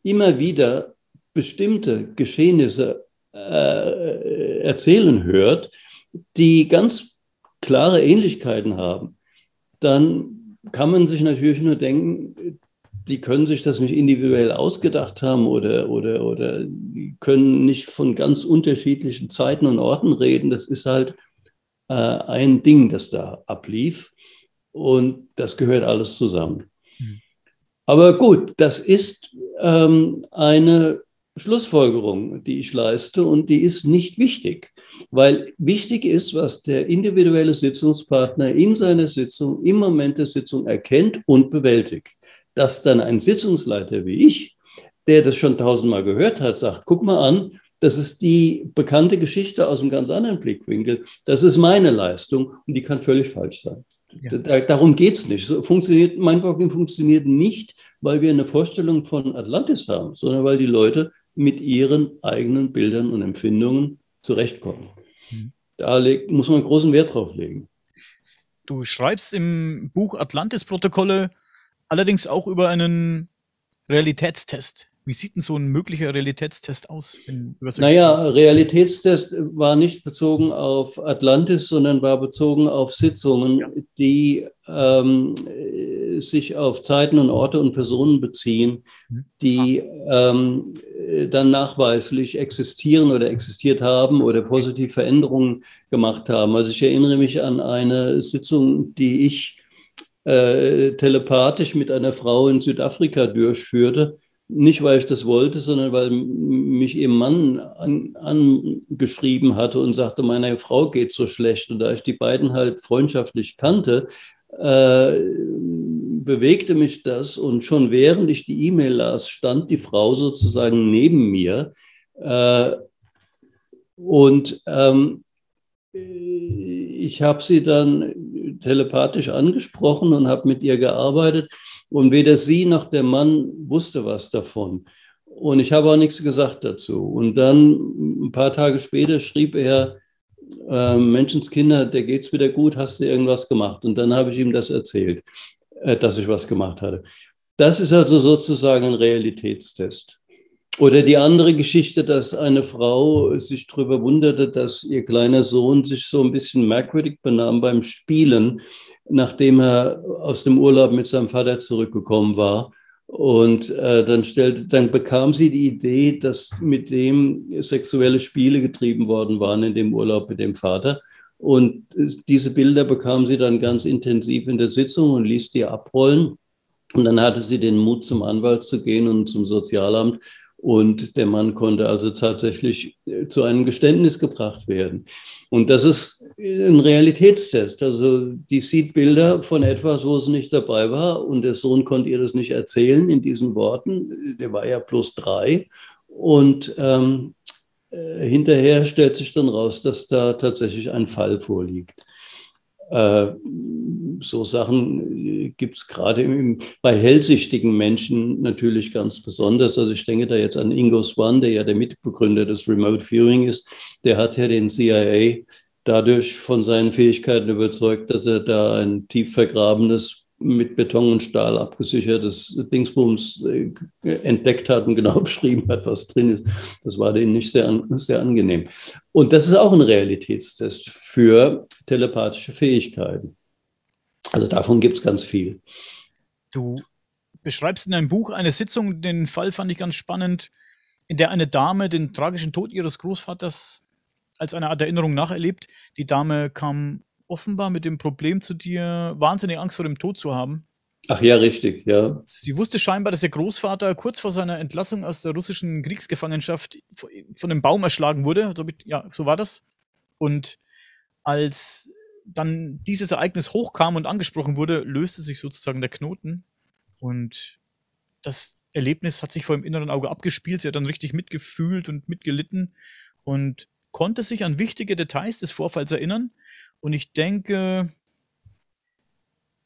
immer wieder bestimmte Geschehnisse äh, erzählen hört, die ganz klare Ähnlichkeiten haben, dann kann man sich natürlich nur denken, die können sich das nicht individuell ausgedacht haben oder, oder, oder die können nicht von ganz unterschiedlichen Zeiten und Orten reden. Das ist halt äh, ein Ding, das da ablief. Und das gehört alles zusammen. Mhm. Aber gut, das ist ähm, eine Schlussfolgerung, die ich leiste und die ist nicht wichtig, weil wichtig ist, was der individuelle Sitzungspartner in seiner Sitzung im Moment der Sitzung erkennt und bewältigt. Dass dann ein Sitzungsleiter wie ich, der das schon tausendmal gehört hat, sagt, guck mal an, das ist die bekannte Geschichte aus einem ganz anderen Blickwinkel. Das ist meine Leistung und die kann völlig falsch sein. Ja. Da, darum geht es nicht. So funktioniert, Mindwalking funktioniert nicht, weil wir eine Vorstellung von Atlantis haben, sondern weil die Leute mit ihren eigenen Bildern und Empfindungen zurechtkommen. Mhm. Da muss man großen Wert drauf legen. Du schreibst im Buch Atlantis-Protokolle allerdings auch über einen Realitätstest. Wie sieht denn so ein möglicher Realitätstest aus? naja, Realitätstest war nicht bezogen auf Atlantis, sondern war bezogen auf Sitzungen, ja. die ähm, sich auf Zeiten und Orte und Personen beziehen, mhm. die ähm, dann nachweislich existieren oder existiert haben oder positiv Veränderungen gemacht haben. Also ich erinnere mich an eine Sitzung, die ich äh, telepathisch mit einer Frau in Südafrika durchführte nicht, weil ich das wollte, sondern weil mich ihr Mann an, angeschrieben hatte und sagte, meiner Frau geht so schlecht. Und da ich die beiden halt freundschaftlich kannte, äh, bewegte mich das. Und schon während ich die E-Mail las, stand die Frau sozusagen neben mir. Äh, und ähm, ich habe sie dann telepathisch angesprochen und habe mit ihr gearbeitet. Und weder sie noch der Mann wusste was davon. Und ich habe auch nichts gesagt dazu. Und dann ein paar Tage später schrieb er, äh, Menschenskinder, der geht's wieder gut, hast du irgendwas gemacht? Und dann habe ich ihm das erzählt, äh, dass ich was gemacht hatte. Das ist also sozusagen ein Realitätstest. Oder die andere Geschichte, dass eine Frau sich darüber wunderte, dass ihr kleiner Sohn sich so ein bisschen merkwürdig benahm beim Spielen nachdem er aus dem Urlaub mit seinem Vater zurückgekommen war. Und äh, dann, stellte, dann bekam sie die Idee, dass mit dem sexuelle Spiele getrieben worden waren in dem Urlaub mit dem Vater. Und diese Bilder bekam sie dann ganz intensiv in der Sitzung und ließ die abrollen. Und dann hatte sie den Mut, zum Anwalt zu gehen und zum Sozialamt und der Mann konnte also tatsächlich äh, zu einem Geständnis gebracht werden. Und das ist ein Realitätstest. Also die sieht Bilder von etwas, wo sie nicht dabei war. Und der Sohn konnte ihr das nicht erzählen in diesen Worten. Der war ja plus drei. Und ähm, äh, hinterher stellt sich dann raus, dass da tatsächlich ein Fall vorliegt. Äh, so Sachen äh, gibt es gerade bei hellsichtigen Menschen natürlich ganz besonders. Also ich denke da jetzt an Ingo Swan, der ja der Mitbegründer des Remote Viewing ist. Der hat ja den CIA dadurch von seinen Fähigkeiten überzeugt, dass er da ein tief vergrabenes mit Beton und Stahl abgesichertes Dingsbums äh, entdeckt hat und genau beschrieben hat, was drin ist. Das war denen nicht sehr, sehr angenehm. Und das ist auch ein Realitätstest für telepathische Fähigkeiten. Also davon gibt es ganz viel. Du beschreibst in deinem Buch eine Sitzung, den Fall fand ich ganz spannend, in der eine Dame den tragischen Tod ihres Großvaters als eine Art Erinnerung nacherlebt. Die Dame kam offenbar mit dem Problem zu dir, wahnsinnig Angst vor dem Tod zu haben. Ach ja, richtig, ja. Sie wusste scheinbar, dass ihr Großvater kurz vor seiner Entlassung aus der russischen Kriegsgefangenschaft von einem Baum erschlagen wurde. ja, so war das. Und als dann dieses Ereignis hochkam und angesprochen wurde, löste sich sozusagen der Knoten. Und das Erlebnis hat sich vor dem inneren Auge abgespielt. Sie hat dann richtig mitgefühlt und mitgelitten und konnte sich an wichtige Details des Vorfalls erinnern. Und ich denke,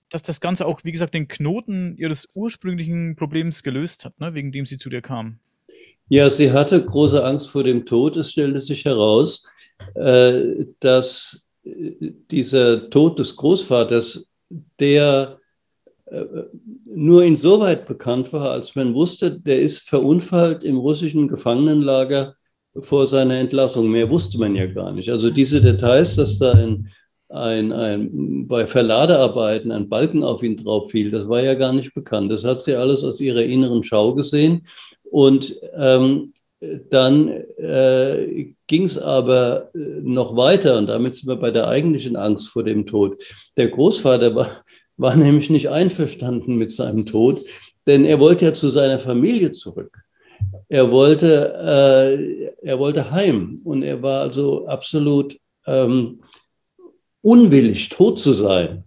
dass das Ganze auch, wie gesagt, den Knoten ihres ursprünglichen Problems gelöst hat, ne, wegen dem sie zu dir kam. Ja, sie hatte große Angst vor dem Tod. Es stellte sich heraus, äh, dass äh, dieser Tod des Großvaters, der äh, nur insoweit bekannt war, als man wusste, der ist verunfallt im russischen Gefangenenlager vor seiner Entlassung. Mehr wusste man ja gar nicht. Also diese Details, dass da ein, ein, ein, bei Verladearbeiten ein Balken auf ihn drauf fiel, das war ja gar nicht bekannt. Das hat sie alles aus ihrer inneren Schau gesehen. Und ähm, dann äh, ging es aber äh, noch weiter und damit sind wir bei der eigentlichen Angst vor dem Tod. Der Großvater war, war nämlich nicht einverstanden mit seinem Tod, denn er wollte ja zu seiner Familie zurück. Er wollte, äh, er wollte heim und er war also absolut ähm, unwillig, tot zu sein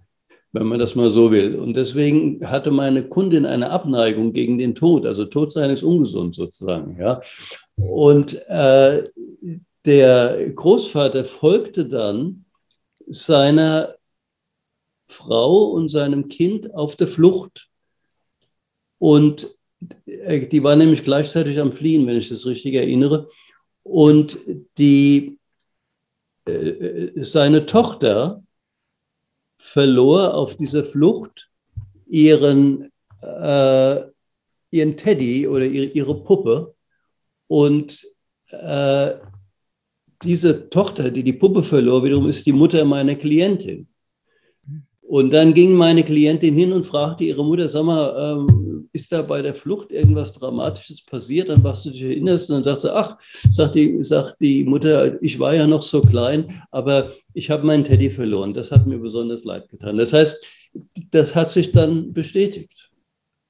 wenn man das mal so will. Und deswegen hatte meine Kundin eine Abneigung gegen den Tod. Also Tod sein ist ungesund sozusagen. Ja. Und äh, der Großvater folgte dann seiner Frau und seinem Kind auf der Flucht. Und äh, die war nämlich gleichzeitig am Fliehen, wenn ich das richtig erinnere. Und die, seine Tochter verlor auf dieser Flucht ihren, äh, ihren Teddy oder ihre, ihre Puppe. Und äh, diese Tochter, die die Puppe verlor, wiederum ist die Mutter meiner Klientin. Und dann ging meine Klientin hin und fragte ihre Mutter, sag mal, ähm, ist da bei der Flucht irgendwas Dramatisches passiert, an was du dich erinnerst? Und dann sagt sie, ach, sagt die, sagt die Mutter, ich war ja noch so klein, aber ich habe meinen Teddy verloren. Das hat mir besonders leid getan. Das heißt, das hat sich dann bestätigt.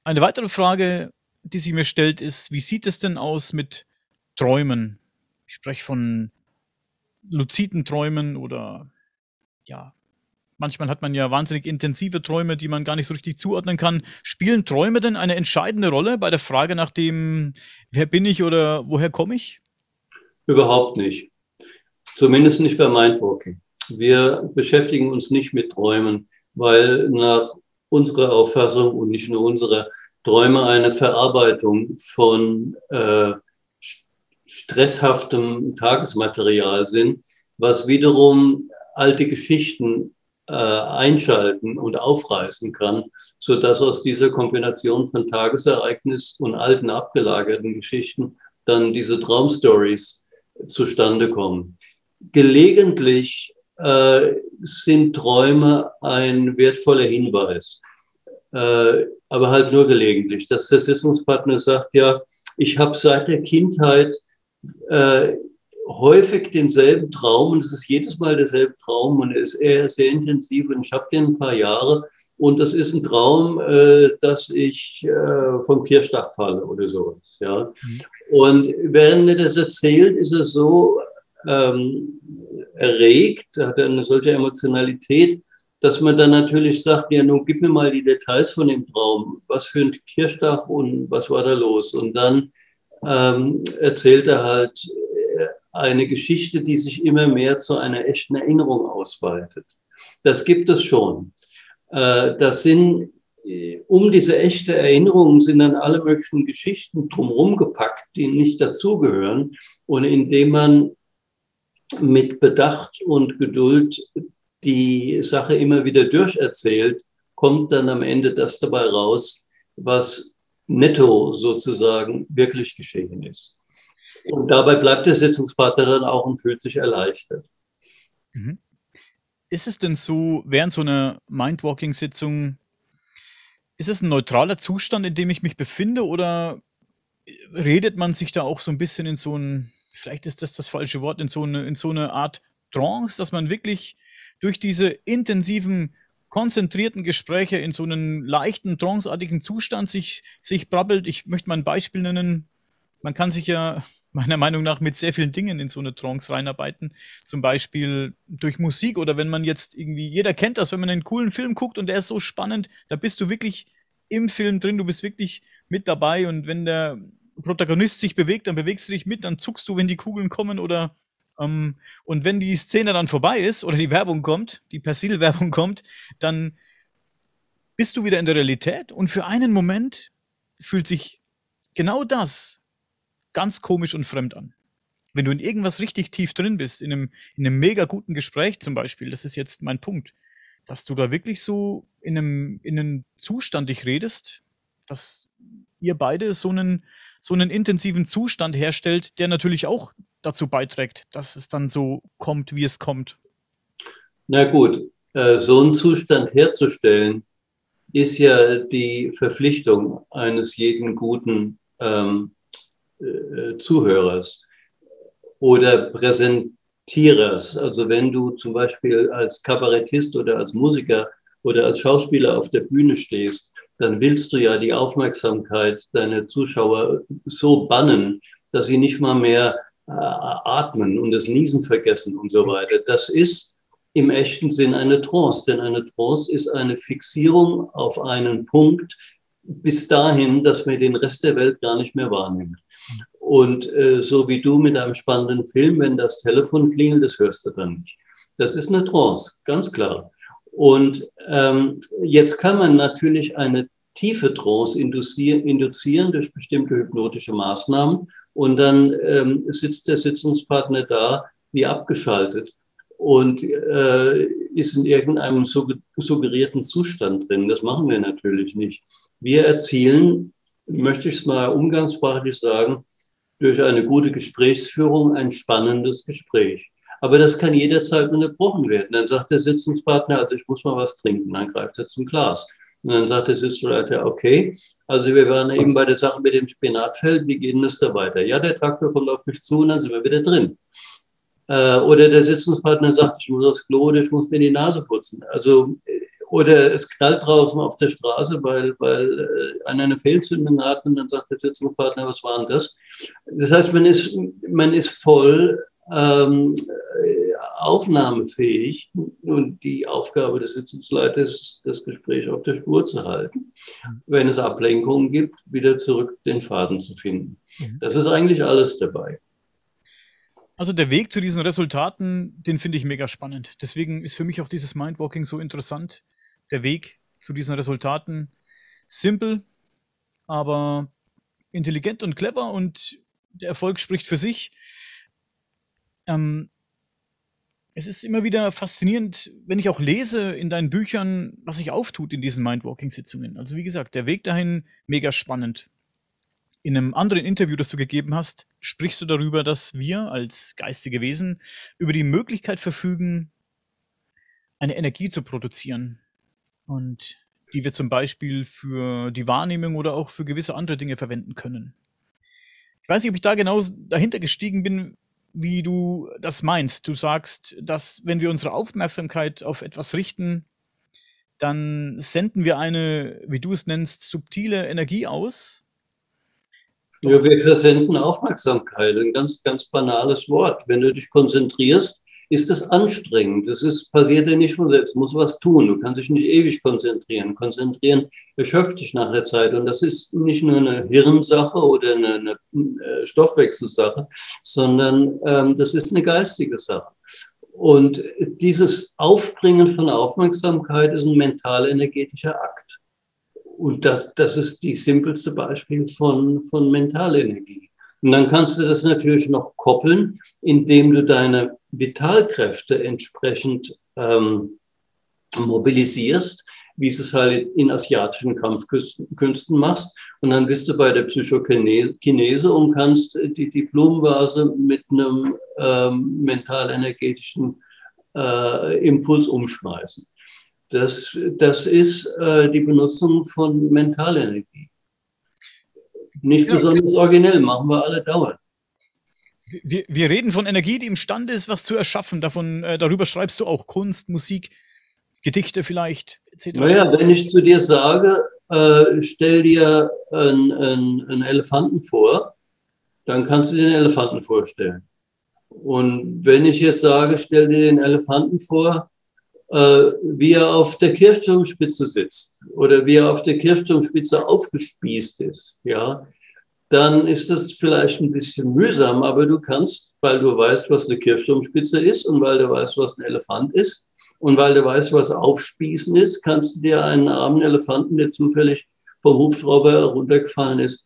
Eine weitere Frage, die sich mir stellt, ist, wie sieht es denn aus mit Träumen? Ich spreche von luziden Träumen oder ja, Manchmal hat man ja wahnsinnig intensive Träume, die man gar nicht so richtig zuordnen kann. Spielen Träume denn eine entscheidende Rolle bei der Frage nach dem, wer bin ich oder woher komme ich? Überhaupt nicht. Zumindest nicht bei Mindwalking. Wir beschäftigen uns nicht mit Träumen, weil nach unserer Auffassung und nicht nur unserer Träume eine Verarbeitung von äh, stresshaftem Tagesmaterial sind, was wiederum alte Geschichten äh, einschalten und aufreißen kann, so dass aus dieser Kombination von Tagesereignis und alten abgelagerten Geschichten dann diese Traumstories zustande kommen. Gelegentlich äh, sind Träume ein wertvoller Hinweis, äh, aber halt nur gelegentlich. Dass der sagt, ja, ich habe seit der Kindheit äh, häufig denselben Traum und es ist jedes Mal derselbe Traum und er ist eher sehr intensiv und ich habe den ein paar Jahre und das ist ein Traum, äh, dass ich äh, vom Kirchstag falle oder sowas. Ja. Mhm. Und während er das erzählt, ist er so ähm, erregt, hat er eine solche Emotionalität, dass man dann natürlich sagt, ja, nun gib mir mal die Details von dem Traum. Was für ein Kirchdach und was war da los? Und dann ähm, erzählt er halt eine Geschichte, die sich immer mehr zu einer echten Erinnerung ausweitet. Das gibt es schon. Äh, das sind, äh, um diese echte Erinnerung sind dann alle möglichen Geschichten drumherum gepackt, die nicht dazugehören. Und indem man mit Bedacht und Geduld die Sache immer wieder durcherzählt, kommt dann am Ende das dabei raus, was netto sozusagen wirklich geschehen ist. Und dabei bleibt der Sitzungspartner dann auch und fühlt sich erleichtert. Mhm. Ist es denn so, während so einer Mindwalking-Sitzung, ist es ein neutraler Zustand, in dem ich mich befinde oder redet man sich da auch so ein bisschen in so ein vielleicht ist das das falsche Wort, in so eine, in so eine Art Trance, dass man wirklich durch diese intensiven, konzentrierten Gespräche in so einen leichten, tranceartigen Zustand sich, sich brabbelt. Ich möchte mal ein Beispiel nennen. Man kann sich ja meiner Meinung nach mit sehr vielen Dingen in so eine Trance reinarbeiten. Zum Beispiel durch Musik oder wenn man jetzt irgendwie, jeder kennt das, wenn man einen coolen Film guckt und der ist so spannend, da bist du wirklich im Film drin, du bist wirklich mit dabei und wenn der Protagonist sich bewegt, dann bewegst du dich mit, dann zuckst du, wenn die Kugeln kommen oder ähm, und wenn die Szene dann vorbei ist oder die Werbung kommt, die Persil-Werbung kommt, dann bist du wieder in der Realität und für einen Moment fühlt sich genau das ganz komisch und fremd an. Wenn du in irgendwas richtig tief drin bist, in einem, in einem mega guten Gespräch zum Beispiel, das ist jetzt mein Punkt, dass du da wirklich so in einem, in einem Zustand dich redest, dass ihr beide so einen, so einen intensiven Zustand herstellt, der natürlich auch dazu beiträgt, dass es dann so kommt, wie es kommt. Na gut, äh, so einen Zustand herzustellen, ist ja die Verpflichtung eines jeden guten ähm, äh, Zuhörers oder Präsentierers. Also wenn du zum Beispiel als Kabarettist oder als Musiker oder als Schauspieler auf der Bühne stehst, dann willst du ja die Aufmerksamkeit deiner Zuschauer so bannen, dass sie nicht mal mehr äh, atmen und das Niesen vergessen und so weiter. Das ist im echten Sinn eine Trance, denn eine Trance ist eine Fixierung auf einen Punkt bis dahin, dass man den Rest der Welt gar nicht mehr wahrnimmt. Und äh, so wie du mit einem spannenden Film, wenn das Telefon klingelt, das hörst du dann nicht. Das ist eine Trance, ganz klar. Und ähm, jetzt kann man natürlich eine tiefe Trance induzieren durch bestimmte hypnotische Maßnahmen. Und dann ähm, sitzt der Sitzungspartner da wie abgeschaltet und äh, ist in irgendeinem suggerierten Zustand drin. Das machen wir natürlich nicht. Wir erzielen, möchte ich es mal umgangssprachlich sagen, durch eine gute Gesprächsführung ein spannendes Gespräch. Aber das kann jederzeit unterbrochen werden. Dann sagt der Sitzungspartner, also ich muss mal was trinken. Dann greift er zum Glas. Und dann sagt der Sitzungsleiter, okay, also wir waren eben bei der Sache mit dem Spinatfeld, wie geht denn das da weiter? Ja, der Traktor kommt auf mich zu und dann sind wir wieder drin. Äh, oder der Sitzungspartner sagt, ich muss aufs Klo oder ich muss mir die Nase putzen. Also oder es knallt draußen auf der Straße, weil, weil äh, einer eine Fehlzündung hat und dann sagt der Sitzungspartner, was war denn das? Das heißt, man ist, man ist voll ähm, aufnahmefähig und die Aufgabe des Sitzungsleiters ist, das Gespräch auf der Spur zu halten. Wenn es Ablenkungen gibt, wieder zurück den Faden zu finden. Mhm. Das ist eigentlich alles dabei. Also der Weg zu diesen Resultaten, den finde ich mega spannend. Deswegen ist für mich auch dieses Mindwalking so interessant der Weg zu diesen Resultaten simpel, aber intelligent und clever und der Erfolg spricht für sich. Ähm, es ist immer wieder faszinierend, wenn ich auch lese in deinen Büchern, was sich auftut in diesen Mindwalking-Sitzungen. Also wie gesagt, der Weg dahin mega spannend. In einem anderen Interview, das du gegeben hast, sprichst du darüber, dass wir als geistige Wesen über die Möglichkeit verfügen, eine Energie zu produzieren, und die wir zum Beispiel für die Wahrnehmung oder auch für gewisse andere Dinge verwenden können. Ich weiß nicht, ob ich da genau dahinter gestiegen bin, wie du das meinst. Du sagst, dass wenn wir unsere Aufmerksamkeit auf etwas richten, dann senden wir eine, wie du es nennst, subtile Energie aus. Ja, wir versenden Aufmerksamkeit, ein ganz, ganz banales Wort. Wenn du dich konzentrierst, ist es anstrengend. Es ist, passiert ja nicht von selbst, du musst was tun. Du kannst dich nicht ewig konzentrieren. Konzentrieren erschöpft dich nach der Zeit. Und das ist nicht nur eine Hirnsache oder eine, eine äh, Stoffwechselsache, sondern ähm, das ist eine geistige Sache. Und dieses Aufbringen von Aufmerksamkeit ist ein mental-energetischer Akt. Und das, das ist die simpelste Beispiel von, von Mentalenergie. Und dann kannst du das natürlich noch koppeln, indem du deine Vitalkräfte entsprechend ähm, mobilisierst, wie es halt in asiatischen Kampfkünsten machst. Und dann bist du bei der Psychokinese und kannst die, die Blumenvase mit einem ähm, mental-energetischen äh, Impuls umschmeißen. Das, das ist äh, die Benutzung von Mentalenergie. Nicht ja. besonders originell, machen wir alle dauernd. Wir, wir reden von Energie, die imstande ist, was zu erschaffen. Davon, äh, darüber schreibst du auch Kunst, Musik, Gedichte vielleicht, etc. Naja, wenn ich zu dir sage, äh, stell dir einen, einen Elefanten vor, dann kannst du dir den Elefanten vorstellen. Und wenn ich jetzt sage, stell dir den Elefanten vor, äh, wie er auf der Kirchturmspitze sitzt oder wie er auf der Kirchturmspitze aufgespießt ist, ja, dann ist das vielleicht ein bisschen mühsam, aber du kannst, weil du weißt, was eine Kirchturmspitze ist und weil du weißt, was ein Elefant ist und weil du weißt, was Aufspießen ist, kannst du dir einen armen Elefanten, der zufällig vom Hubschrauber heruntergefallen ist,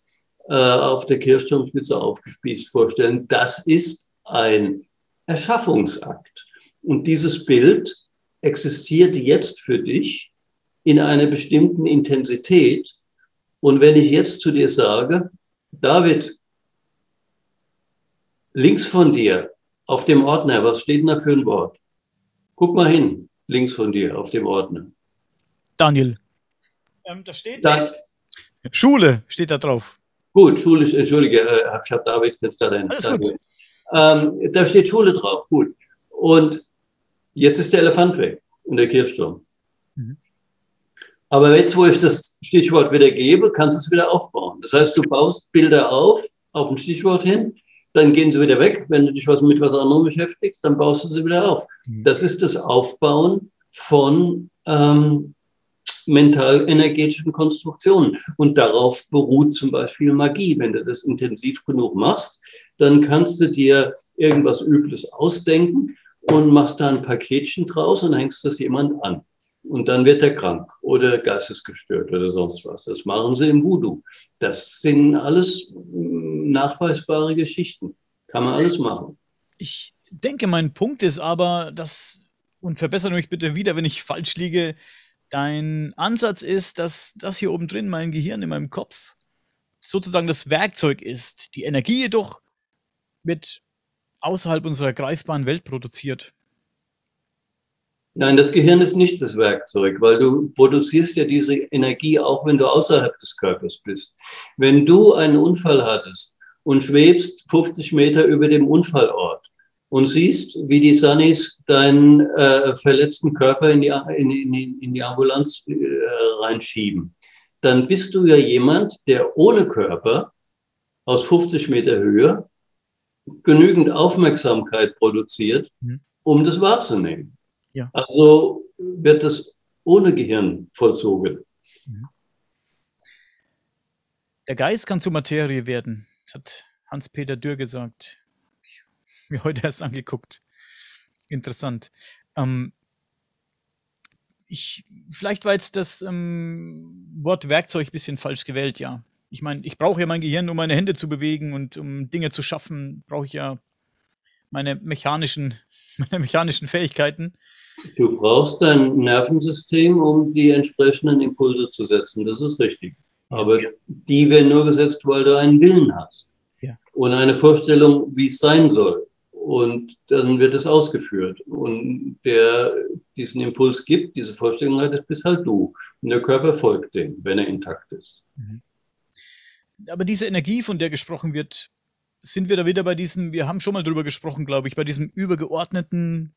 äh, auf der Kirchturmspitze aufgespießt vorstellen. Das ist ein Erschaffungsakt. Und dieses Bild existiert jetzt für dich in einer bestimmten Intensität. Und wenn ich jetzt zu dir sage, David, links von dir auf dem Ordner, was steht denn da für ein Wort? Guck mal hin, links von dir auf dem Ordner. Daniel. Ähm, da steht da, Schule steht da drauf. Gut, Schule, entschuldige, äh, ich habe David jetzt da. Alles gut. Ähm, da steht Schule drauf, gut. Und Jetzt ist der Elefant weg und der Kirchturm. Aber jetzt, wo ich das Stichwort wieder gebe, kannst du es wieder aufbauen. Das heißt, du baust Bilder auf, auf ein Stichwort hin, dann gehen sie wieder weg. Wenn du dich was mit was anderem beschäftigst, dann baust du sie wieder auf. Mhm. Das ist das Aufbauen von ähm, mental-energetischen Konstruktionen. Und darauf beruht zum Beispiel Magie. Wenn du das intensiv genug machst, dann kannst du dir irgendwas Übles ausdenken und machst da ein Paketchen draus und hängst das jemand an. Und dann wird er krank oder geistesgestört oder sonst was. Das machen sie im Voodoo. Das sind alles mm, nachweisbare Geschichten. Kann man alles machen. Ich denke, mein Punkt ist aber, dass, und verbessere mich bitte wieder, wenn ich falsch liege, dein Ansatz ist, dass das hier oben drin, mein Gehirn in meinem Kopf, sozusagen das Werkzeug ist. Die Energie jedoch wird außerhalb unserer greifbaren Welt produziert? Nein, das Gehirn ist nicht das Werkzeug, weil du produzierst ja diese Energie auch, wenn du außerhalb des Körpers bist. Wenn du einen Unfall hattest und schwebst 50 Meter über dem Unfallort und siehst, wie die Sunnis deinen äh, verletzten Körper in die, in, in, in die Ambulanz äh, reinschieben, dann bist du ja jemand, der ohne Körper aus 50 Meter Höhe genügend Aufmerksamkeit produziert, mhm. um das wahrzunehmen. Ja. Also wird das ohne Gehirn vollzogen. Mhm. Der Geist kann zur Materie werden. Das hat Hans-Peter Dürr gesagt. Mir heute erst angeguckt. Interessant. Ähm, ich, vielleicht war jetzt das ähm, Wort Werkzeug ein bisschen falsch gewählt, ja ich meine, ich brauche ja mein Gehirn, um meine Hände zu bewegen und um Dinge zu schaffen, brauche ich ja meine mechanischen, meine mechanischen Fähigkeiten. Du brauchst dein Nervensystem, um die entsprechenden Impulse zu setzen. Das ist richtig. Aber die werden nur gesetzt, weil du einen Willen hast. Ja. Und eine Vorstellung, wie es sein soll. Und dann wird es ausgeführt. Und der diesen Impuls gibt, diese Vorstellung hat, bist halt du. Und der Körper folgt dem, wenn er intakt ist. Mhm aber diese Energie, von der gesprochen wird, sind wir da wieder bei diesem, wir haben schon mal drüber gesprochen, glaube ich, bei diesem übergeordneten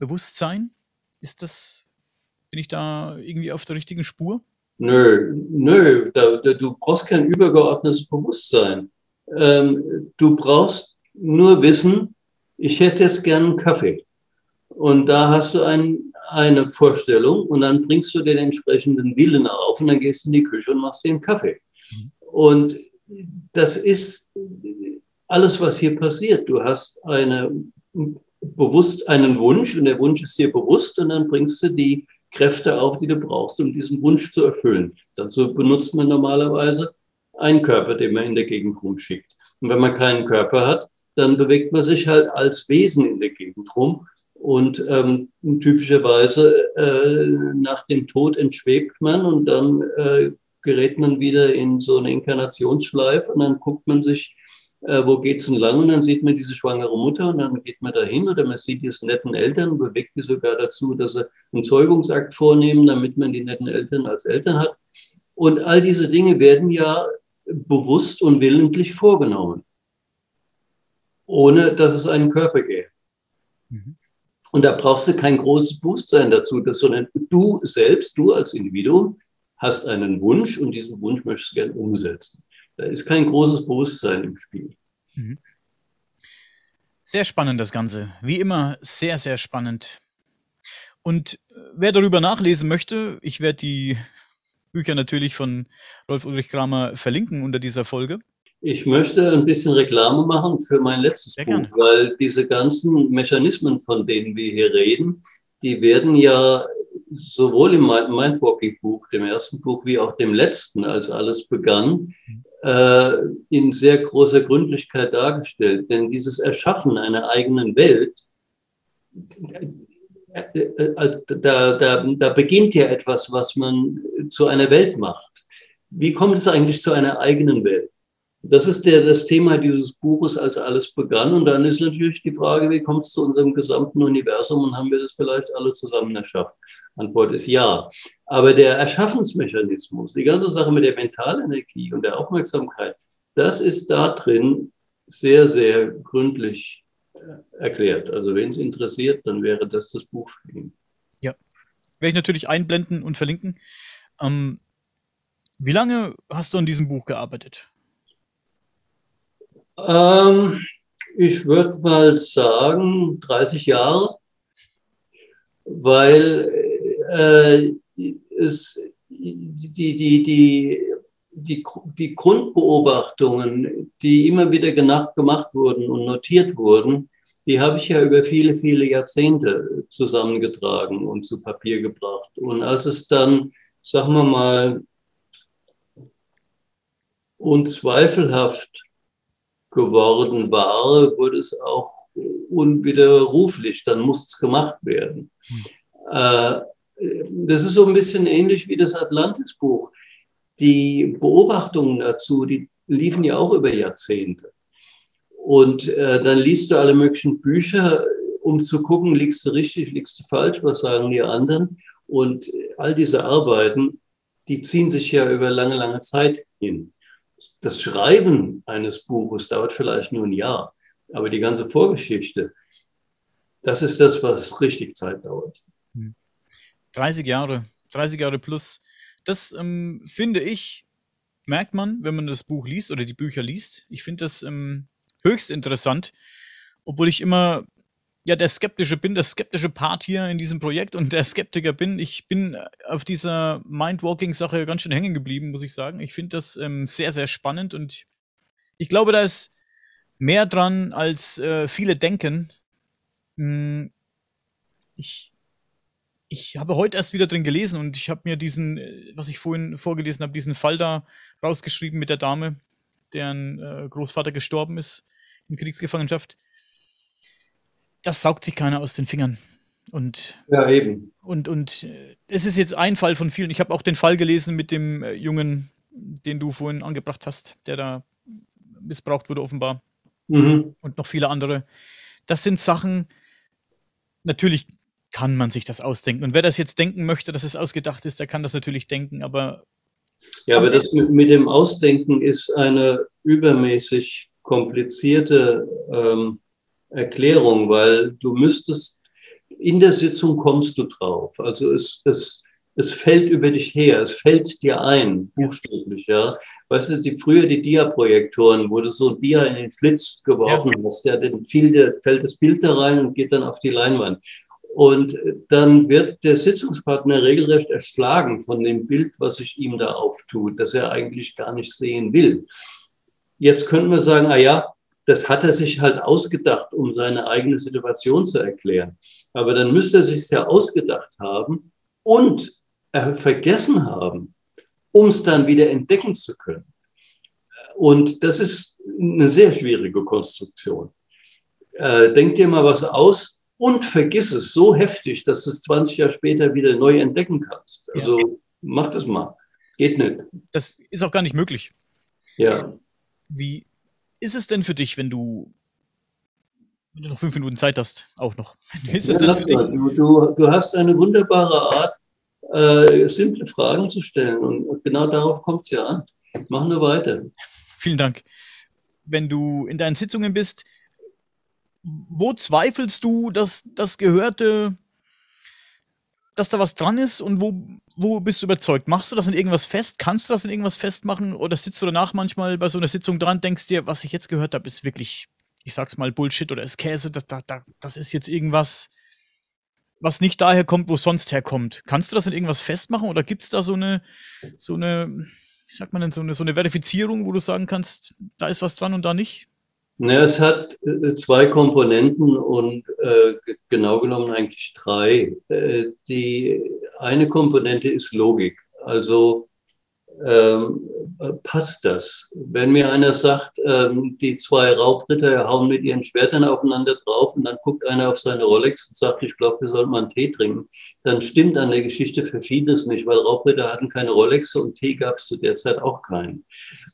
Bewusstsein? Ist das, bin ich da irgendwie auf der richtigen Spur? Nö, nö, da, da, du brauchst kein übergeordnetes Bewusstsein. Ähm, du brauchst nur wissen, ich hätte jetzt gern einen Kaffee. Und da hast du ein, eine Vorstellung und dann bringst du den entsprechenden Willen auf und dann gehst du in die Küche und machst dir einen Kaffee. Und das ist alles, was hier passiert. Du hast eine, bewusst einen Wunsch und der Wunsch ist dir bewusst und dann bringst du die Kräfte auf, die du brauchst, um diesen Wunsch zu erfüllen. Dazu benutzt man normalerweise einen Körper, den man in der Gegend rumschickt. Und wenn man keinen Körper hat, dann bewegt man sich halt als Wesen in der Gegend rum. Und ähm, typischerweise äh, nach dem Tod entschwebt man und dann äh, gerät man wieder in so eine Inkarnationsschleife und dann guckt man sich, äh, wo geht's denn lang? Und dann sieht man diese schwangere Mutter und dann geht man dahin oder man sieht diese netten Eltern und bewegt die sogar dazu, dass sie einen Zeugungsakt vornehmen, damit man die netten Eltern als Eltern hat. Und all diese Dinge werden ja bewusst und willentlich vorgenommen. ohne dass es einen Körper gäbe. Mhm. Und da brauchst du kein großes Bewusstsein dazu, sondern du selbst, du als Individuum, hast einen Wunsch und diesen Wunsch möchtest du gerne umsetzen. Da ist kein großes Bewusstsein im Spiel. Mhm. Sehr spannend das Ganze. Wie immer sehr, sehr spannend. Und äh, wer darüber nachlesen möchte, ich werde die Bücher natürlich von Rolf Ulrich Kramer verlinken unter dieser Folge. Ich möchte ein bisschen Reklame machen für mein letztes Sehr Buch, gerne. weil diese ganzen Mechanismen, von denen wir hier reden, die werden ja sowohl im Mindwalking-Buch, dem ersten Buch, wie auch dem letzten, als alles begann, äh, in sehr großer Gründlichkeit dargestellt. Denn dieses Erschaffen einer eigenen Welt, äh, äh, da, da, da beginnt ja etwas, was man zu einer Welt macht. Wie kommt es eigentlich zu einer eigenen Welt? Das ist der, das Thema dieses Buches, als alles begann. Und dann ist natürlich die Frage, wie kommt es zu unserem gesamten Universum und haben wir das vielleicht alle zusammen erschaffen? Antwort ist ja. Aber der Erschaffensmechanismus, die ganze Sache mit der Mentalenergie und der Aufmerksamkeit, das ist da drin sehr, sehr gründlich äh, erklärt. Also wenn es interessiert, dann wäre das das Buch für ihn. Ja, werde ich natürlich einblenden und verlinken. Ähm, wie lange hast du an diesem Buch gearbeitet? Ähm, ich würde mal sagen 30 Jahre, weil äh, es, die, die, die, die, die Grundbeobachtungen, die immer wieder gemacht wurden und notiert wurden, die habe ich ja über viele, viele Jahrzehnte zusammengetragen und zu Papier gebracht. Und als es dann, sagen wir mal, unzweifelhaft geworden war, wurde es auch unwiderruflich, dann muss es gemacht werden. Hm. das ist so ein bisschen ähnlich wie das Atlantis-Buch. Die Beobachtungen dazu, die liefen ja auch über Jahrzehnte. Und äh, dann liest du alle möglichen Bücher, um zu gucken, liegst du richtig, liegst du falsch, was sagen die anderen. Und all diese Arbeiten, die ziehen sich ja über lange, lange Zeit hin das Schreiben eines Buches dauert vielleicht nur ein Jahr, aber die ganze Vorgeschichte, das ist das, was richtig Zeit dauert. 30 hm. Jahre, 30 Jahre plus. Das ähm, finde ich, merkt man, wenn man das Buch liest oder die Bücher liest. Ich finde das ähm, höchst interessant, obwohl ich immer ja der Skeptische bin, der skeptische Part hier in diesem Projekt und der Skeptiker bin. Ich bin auf dieser Mindwalking-Sache ganz schön hängen geblieben, muss ich sagen. Ich finde das ähm, sehr, sehr spannend und ich glaube, da ist mehr dran, als äh, viele denken. Hm, ich, ich habe heute erst wieder drin gelesen und ich habe mir diesen, äh, was ich vorhin vorgelesen habe, diesen Fall da rausgeschrieben mit der Dame, deren äh, Großvater gestorben ist in Kriegsgefangenschaft das saugt sich keiner aus den Fingern. Und, ja, eben. Und, und äh, es ist jetzt ein Fall von vielen. Ich habe auch den Fall gelesen mit dem äh, Jungen, den du vorhin angebracht hast, der da missbraucht wurde, offenbar. Mhm. Und noch viele andere. Das sind Sachen, natürlich kann man sich das ausdenken. Und wer das jetzt denken möchte, dass es ausgedacht ist, der kann das natürlich denken, aber. Ja, aber das mit, mit dem Ausdenken ist eine übermäßig komplizierte ähm, Erklärung, weil du müsstest, in der Sitzung kommst du drauf. Also es, es, es fällt über dich her, es fällt dir ein, buchstäblich, ja. Weißt du, die, früher die Dia-Projektoren, wo du so ein Dia in den Schlitz geworfen ja. hast, ja, dann fällt das Bild da rein und geht dann auf die Leinwand. Und dann wird der Sitzungspartner regelrecht erschlagen von dem Bild, was sich ihm da auftut, das er eigentlich gar nicht sehen will. Jetzt könnten wir sagen, ah ja, das hat er sich halt ausgedacht, um seine eigene Situation zu erklären. Aber dann müsste er sich ja ausgedacht haben und vergessen haben, um es dann wieder entdecken zu können. Und das ist eine sehr schwierige Konstruktion. Äh, denk dir mal was aus und vergiss es so heftig, dass du es 20 Jahre später wieder neu entdecken kannst. Also ja. mach das mal. Geht nicht. Das ist auch gar nicht möglich. Ja. Wie ist es denn für dich, wenn du, wenn du noch fünf Minuten Zeit hast, auch noch? Ist es ja, denn für dich? Du, du, du hast eine wunderbare Art, äh, simple Fragen zu stellen und, und genau darauf kommt es ja an. Mach nur weiter. Vielen Dank. Wenn du in deinen Sitzungen bist, wo zweifelst du, dass das Gehörte, dass da was dran ist und wo, wo bist du überzeugt? Machst du das in irgendwas fest? Kannst du das in irgendwas festmachen? Oder sitzt du danach manchmal bei so einer Sitzung dran, denkst dir, was ich jetzt gehört habe, ist wirklich, ich sag's mal, Bullshit oder ist Käse, das, das, das ist jetzt irgendwas, was nicht daher kommt, wo es sonst herkommt. Kannst du das in irgendwas festmachen oder gibt es da so eine, so eine, sagt man denn, so eine, so eine Verifizierung, wo du sagen kannst, da ist was dran und da nicht? Naja, es hat äh, zwei Komponenten und äh, genau genommen eigentlich drei. Äh, die eine Komponente ist Logik. Also ähm, passt das? Wenn mir einer sagt, ähm, die zwei Raubritter hauen mit ihren Schwertern aufeinander drauf und dann guckt einer auf seine Rolex und sagt, ich glaube, wir sollten mal einen Tee trinken, dann stimmt an der Geschichte Verschiedenes nicht, weil Raubritter hatten keine Rolex und Tee gab es zu der Zeit auch keinen.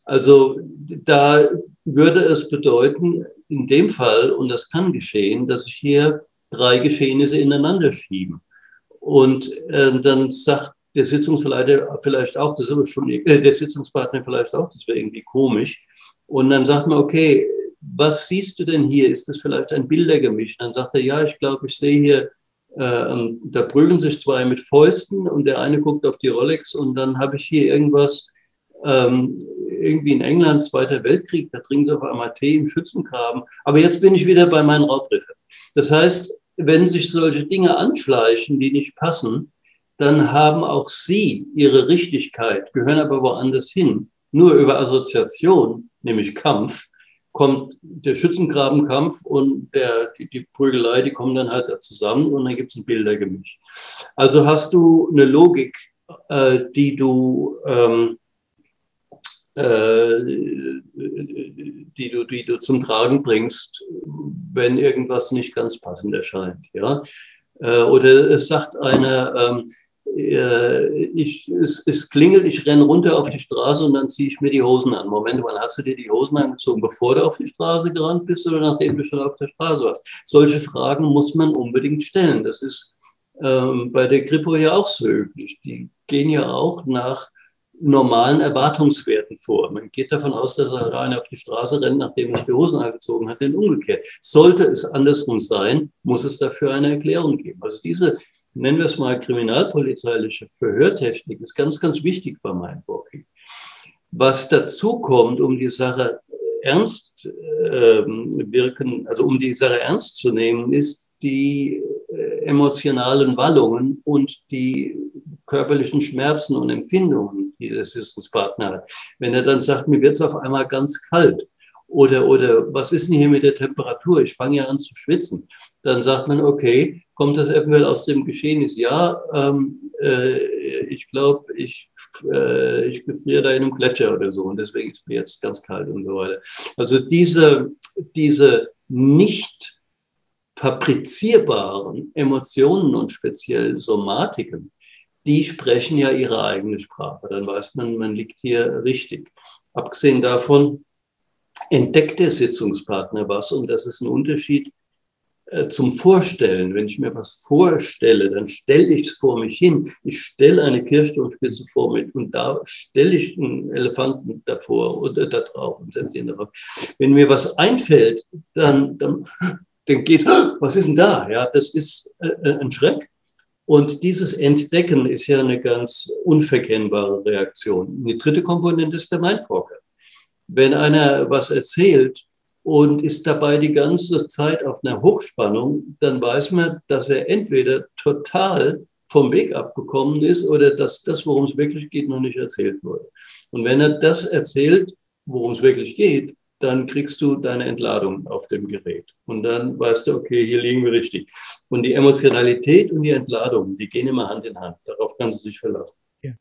Also da würde es bedeuten, in dem Fall, und das kann geschehen, dass sich hier drei Geschehnisse ineinander schieben. Und äh, dann sagt der Sitzungsleiter vielleicht auch, das ist schon, äh, der Sitzungspartner vielleicht auch, das wäre irgendwie komisch. Und dann sagt man, okay, was siehst du denn hier? Ist das vielleicht ein Bildergemisch? Dann sagt er, ja, ich glaube, ich sehe hier, äh, da prügeln sich zwei mit Fäusten und der eine guckt auf die Rolex und dann habe ich hier irgendwas, ähm, irgendwie in England, Zweiter Weltkrieg, da trinken sie auf einmal Tee im Schützengraben. Aber jetzt bin ich wieder bei meinen Raubrittern. Das heißt, wenn sich solche Dinge anschleichen, die nicht passen, dann haben auch sie ihre Richtigkeit, gehören aber woanders hin. Nur über Assoziation, nämlich Kampf, kommt der Schützengrabenkampf und der, die, die Prügelei, die kommen dann halt da zusammen und dann gibt es ein Bildergemisch. Also hast du eine Logik, äh, die du ähm, äh, die, du, die du zum Tragen bringst, wenn irgendwas nicht ganz passend erscheint. Ja? Äh, oder es sagt einer, ähm, äh, ich, es, es klingelt, ich renne runter auf die Straße und dann ziehe ich mir die Hosen an. Moment, wann hast du dir die Hosen angezogen? Bevor du auf die Straße gerannt bist oder nachdem du schon auf der Straße warst? Solche Fragen muss man unbedingt stellen. Das ist ähm, bei der Kripo ja auch so üblich. Die gehen ja auch nach normalen Erwartungswerten vor. Man geht davon aus, dass er einer auf die Straße rennt, nachdem er sich die Hosen angezogen hat, denn umgekehrt. Sollte es andersrum sein, muss es dafür eine Erklärung geben. Also diese nennen wir es mal kriminalpolizeiliche Verhörtechnik, ist ganz, ganz wichtig bei Mindwalking. Was dazu kommt, um die Sache ernst äh, wirken, also um die Sache ernst zu nehmen, ist die äh, emotionalen Wallungen und die körperlichen Schmerzen und Empfindungen, die der Sitzungspartner hat. Wenn er dann sagt, mir wird es auf einmal ganz kalt, oder, oder was ist denn hier mit der Temperatur? Ich fange ja an zu schwitzen. Dann sagt man, okay, kommt das eventuell aus dem Geschehnis? Ja, ähm, äh, ich glaube, ich, äh, ich gefriere da in einem Gletscher oder so und deswegen ist mir jetzt ganz kalt und so weiter. Also diese, diese nicht fabrizierbaren Emotionen und speziell Somatiken, die sprechen ja ihre eigene Sprache. Dann weiß man, man liegt hier richtig. Abgesehen davon, entdeckt der Sitzungspartner was und das ist ein Unterschied äh, zum Vorstellen. Wenn ich mir was vorstelle, dann stelle ich es vor mich hin. Ich stelle eine Kirchturmspitze vor mich und da stelle ich einen Elefanten davor oder da drauf und setze ihn darauf. Wenn mir was einfällt, dann, dann, dann geht, was ist denn da? Ja, das ist äh, äh, ein Schreck. Und dieses Entdecken ist ja eine ganz unverkennbare Reaktion. Die dritte Komponente ist der Mindwalker wenn einer was erzählt und ist dabei die ganze Zeit auf einer Hochspannung, dann weiß man, dass er entweder total vom Weg abgekommen ist oder dass das, worum es wirklich geht, noch nicht erzählt wurde. Und wenn er das erzählt, worum es wirklich geht, dann kriegst du deine Entladung auf dem Gerät. Und dann weißt du, okay, hier liegen wir richtig. Und die Emotionalität und die Entladung, die gehen immer Hand in Hand. Darauf kannst du dich verlassen. Ja.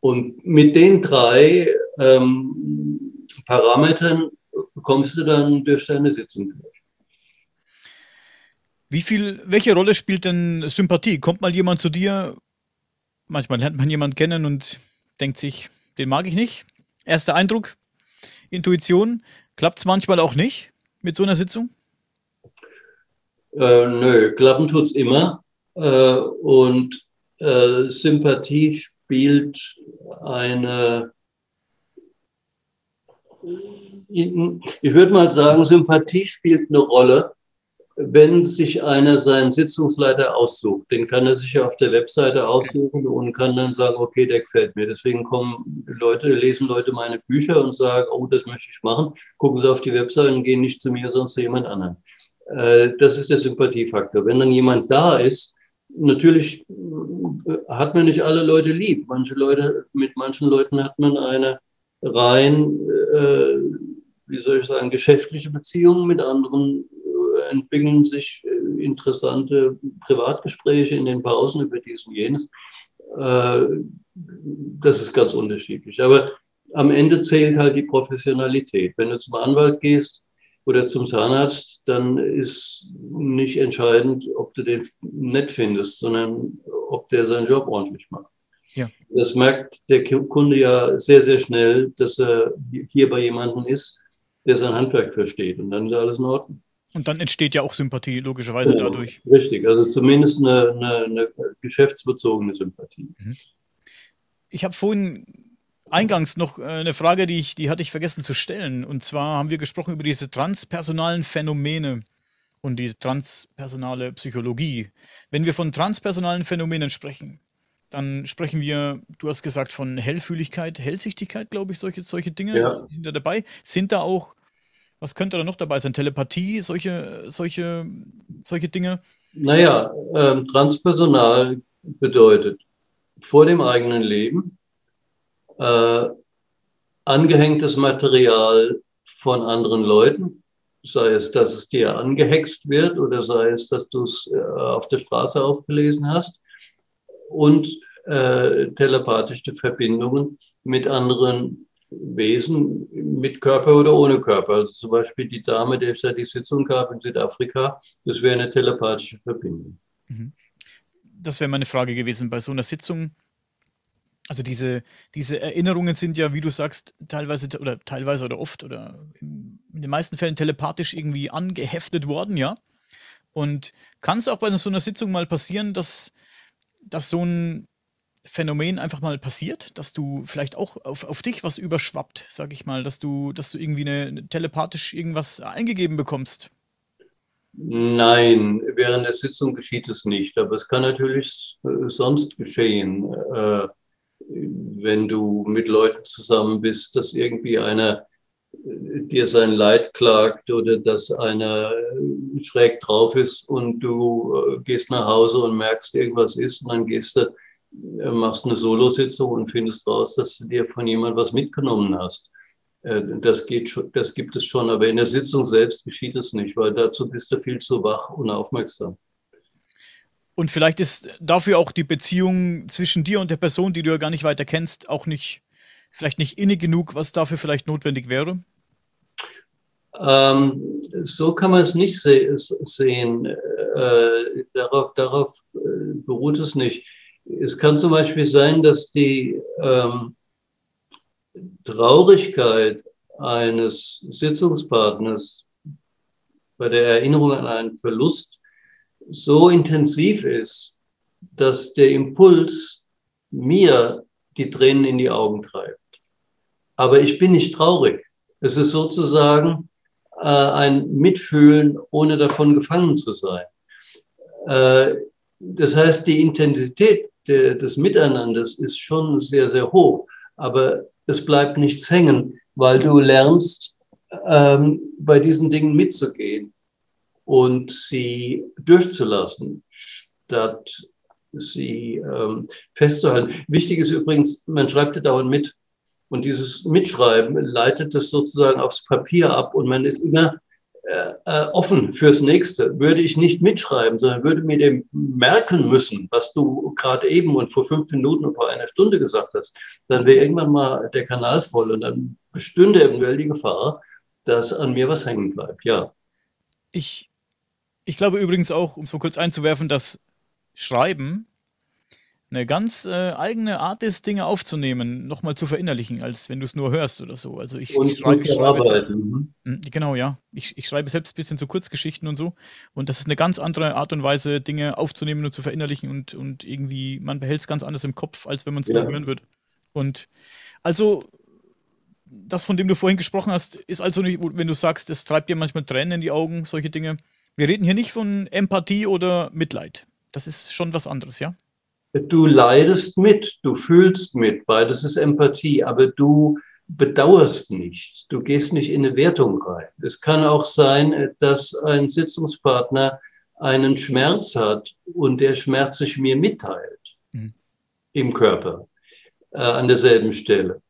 Und mit den drei ähm, Parametern kommst du dann durch deine Sitzung durch. Wie viel, welche Rolle spielt denn Sympathie? Kommt mal jemand zu dir, manchmal lernt man jemanden kennen und denkt sich, den mag ich nicht. Erster Eindruck, Intuition, klappt es manchmal auch nicht mit so einer Sitzung? Äh, nö, klappen tut es immer. Äh, und äh, Sympathie spielt eine Ich würde mal sagen, Sympathie spielt eine Rolle, wenn sich einer seinen Sitzungsleiter aussucht. Den kann er sich auf der Webseite aussuchen und kann dann sagen, okay, der gefällt mir. Deswegen kommen Leute, lesen Leute meine Bücher und sagen, oh, das möchte ich machen. Gucken sie auf die Webseite und gehen nicht zu mir, sondern zu jemand anderem. Äh, das ist der Sympathiefaktor. Wenn dann jemand da ist, natürlich hat man nicht alle Leute lieb. Manche Leute, mit manchen Leuten hat man eine rein, äh, wie soll ich sagen, geschäftliche Beziehung, mit anderen äh, entwickeln sich äh, interessante Privatgespräche in den Pausen über dies und jenes. Äh, das ist ganz unterschiedlich. Aber am Ende zählt halt die Professionalität. Wenn du zum Anwalt gehst, oder zum Zahnarzt, dann ist nicht entscheidend, ob du den nett findest, sondern ob der seinen Job ordentlich macht. Ja. Das merkt der Kunde ja sehr, sehr schnell, dass er hier bei jemandem ist, der sein Handwerk versteht. Und dann ist alles in Ordnung. Und dann entsteht ja auch Sympathie, logischerweise ja, dadurch. Richtig, also zumindest eine, eine, eine geschäftsbezogene Sympathie. Mhm. Ich habe vorhin eingangs noch äh, eine Frage, die, ich, die hatte ich vergessen zu stellen. Und zwar haben wir gesprochen über diese transpersonalen Phänomene und diese transpersonale Psychologie. Wenn wir von transpersonalen Phänomenen sprechen, dann sprechen wir, du hast gesagt, von Hellfühligkeit, Hellsichtigkeit, glaube ich, solche, solche Dinge ja. sind da dabei. Sind da auch, was könnte da noch dabei sein? Telepathie, solche, solche, solche Dinge? Naja, ähm, transpersonal bedeutet vor dem eigenen Leben äh, angehängtes Material von anderen Leuten, sei es, dass es dir angehext wird oder sei es, dass du es äh, auf der Straße aufgelesen hast und äh, telepathische Verbindungen mit anderen Wesen, mit Körper oder ohne Körper. Also zum Beispiel die Dame, der ich da die Sitzung gab in Südafrika, das wäre eine telepathische Verbindung. Mhm. Das wäre meine Frage gewesen bei so einer Sitzung also diese, diese Erinnerungen sind ja, wie du sagst, teilweise oder teilweise oder oft oder in, den meisten Fällen telepathisch irgendwie angeheftet worden, ja. Und kann es auch bei so einer Sitzung mal passieren, dass, dass so ein Phänomen einfach mal passiert, dass du vielleicht auch auf, auf dich was überschwappt, sag ich mal, dass du, dass du irgendwie eine, telepathisch irgendwas eingegeben bekommst? Nein, während der Sitzung geschieht es nicht, aber es kann natürlich äh, sonst geschehen. Äh, wenn du mit Leuten zusammen bist, dass irgendwie einer äh, dir sein Leid klagt oder dass einer äh, schräg drauf ist und du gehst nach Hause und merkst, irgendwas ist und dann gehst du, machst eine Solositzung und findest raus, dass du dir von jemand was mitgenommen hast. Das, geht das gibt es schon, aber in der Sitzung selbst geschieht es nicht, weil dazu bist du viel zu wach und aufmerksam. Und vielleicht ist dafür auch die Beziehung zwischen dir und der Person, die du ja gar nicht weiter kennst, auch nicht, vielleicht nicht innig genug, was dafür vielleicht notwendig wäre? Ähm, so kann man es nicht se sehen. Äh, darauf, darauf äh, beruht es nicht. Es kann zum Beispiel sein, dass die ähm, Traurigkeit eines Sitzungspartners bei der Erinnerung an einen Verlust so intensiv ist, dass der Impuls mir die Tränen in die Augen treibt. Aber ich bin nicht traurig. Es ist sozusagen äh, ein Mitfühlen, ohne davon gefangen zu sein. Äh, das heißt, die Intensität de, des Miteinanders ist schon sehr, sehr hoch. Aber es bleibt nichts hängen, weil du lernst, ähm, bei diesen Dingen mitzugehen und sie durchzulassen, statt sie ähm, festzuhalten. Wichtig ist übrigens, man schreibt ja dauernd mit. Und dieses Mitschreiben leitet das sozusagen aufs Papier ab und man ist immer offen fürs Nächste. Würde ich nicht mitschreiben, sondern würde mir dem merken müssen, was du gerade eben und vor fünf Minuten und vor einer Stunde gesagt hast, dann wäre irgendwann mal der Kanal voll und dann bestünde eventuell die Gefahr, dass an mir was hängen bleibt. Ja. Ich ich glaube übrigens auch, um es mal kurz einzuwerfen, dass Schreiben eine ganz äh, eigene Art ist, Dinge aufzunehmen, nochmal zu verinnerlichen, als wenn du es nur hörst oder so. Also ich, und ich schreibe, ich schreibe selbst, mhm. Hm, genau, ja. Ich, ich schreibe selbst ein bisschen so Kurzgeschichten und so. Und das ist eine ganz andere Art und Weise, Dinge aufzunehmen und zu verinnerlichen und, und irgendwie, man behält es ganz anders im Kopf, als wenn man es ja. nur hören würde. Und also das, von dem du vorhin gesprochen hast, ist also nicht, wenn du sagst, es treibt dir manchmal Tränen in die Augen, solche Dinge. Wir reden hier nicht von Empathie oder Mitleid. Das ist schon was anderes, ja? Du leidest mit, du fühlst mit, beides ist Empathie, aber du bedauerst nicht, du gehst nicht in eine Wertung rein. Es kann auch sein, dass ein Sitzungspartner einen Schmerz hat und der Schmerz sich mir mitteilt mhm. im Körper äh, an derselben Stelle.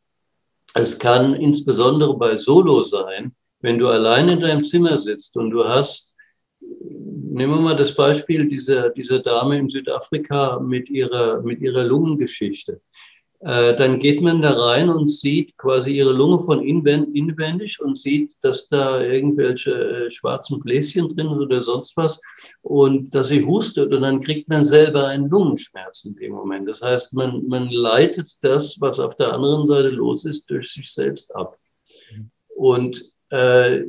Es kann insbesondere bei Solo sein, wenn du allein in deinem Zimmer sitzt und du hast, nehmen wir mal das Beispiel dieser, dieser Dame in Südafrika mit ihrer, mit ihrer Lungengeschichte. Äh, dann geht man da rein und sieht quasi ihre Lunge von inwendig und sieht, dass da irgendwelche äh, schwarzen Bläschen drin sind oder sonst was und dass sie hustet und dann kriegt man selber einen Lungenschmerz in dem Moment. Das heißt, man, man leitet das, was auf der anderen Seite los ist, durch sich selbst ab. Und äh,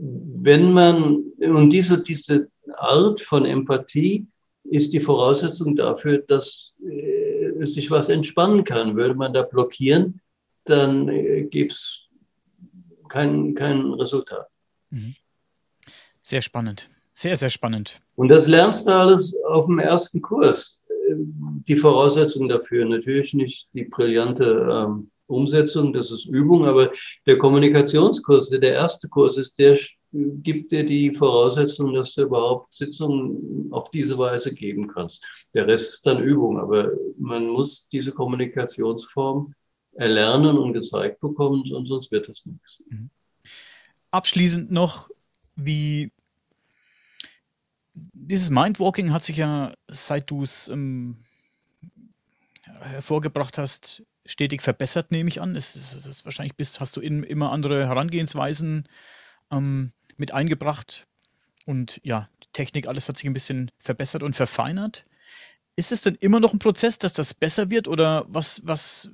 wenn man, und diese, diese Art von Empathie ist die Voraussetzung dafür, dass äh, sich was entspannen kann. Würde man da blockieren, dann äh, gibt es kein, kein Resultat. Mhm. Sehr spannend. Sehr, sehr spannend. Und das lernst du alles auf dem ersten Kurs. Die Voraussetzung dafür natürlich nicht die brillante ähm, Umsetzung, das ist Übung, aber der Kommunikationskurs, der erste Kurs ist, der gibt dir die Voraussetzung, dass du überhaupt Sitzungen auf diese Weise geben kannst. Der Rest ist dann Übung, aber man muss diese Kommunikationsform erlernen und gezeigt bekommen, sonst wird das nichts. Mhm. Abschließend noch, wie dieses Mindwalking hat sich ja, seit du es ähm, hervorgebracht hast, stetig verbessert, nehme ich an. Es, es, es ist wahrscheinlich bist, hast du in, immer andere Herangehensweisen ähm, mit eingebracht. Und ja, die Technik, alles hat sich ein bisschen verbessert und verfeinert. Ist es denn immer noch ein Prozess, dass das besser wird? Oder was, was,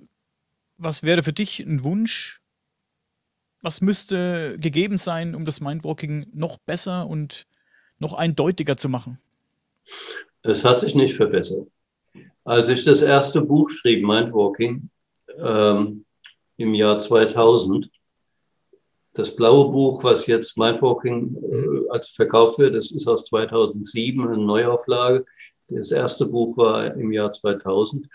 was wäre für dich ein Wunsch? Was müsste gegeben sein, um das Mindwalking noch besser und noch eindeutiger zu machen? Es hat sich nicht verbessert. Als ich das erste Buch schrieb, Mindwalking, ähm, im Jahr 2000. Das blaue Buch, was jetzt Mindwalking äh, als verkauft wird, das ist aus 2007, eine Neuauflage. Das erste Buch war im Jahr 2000.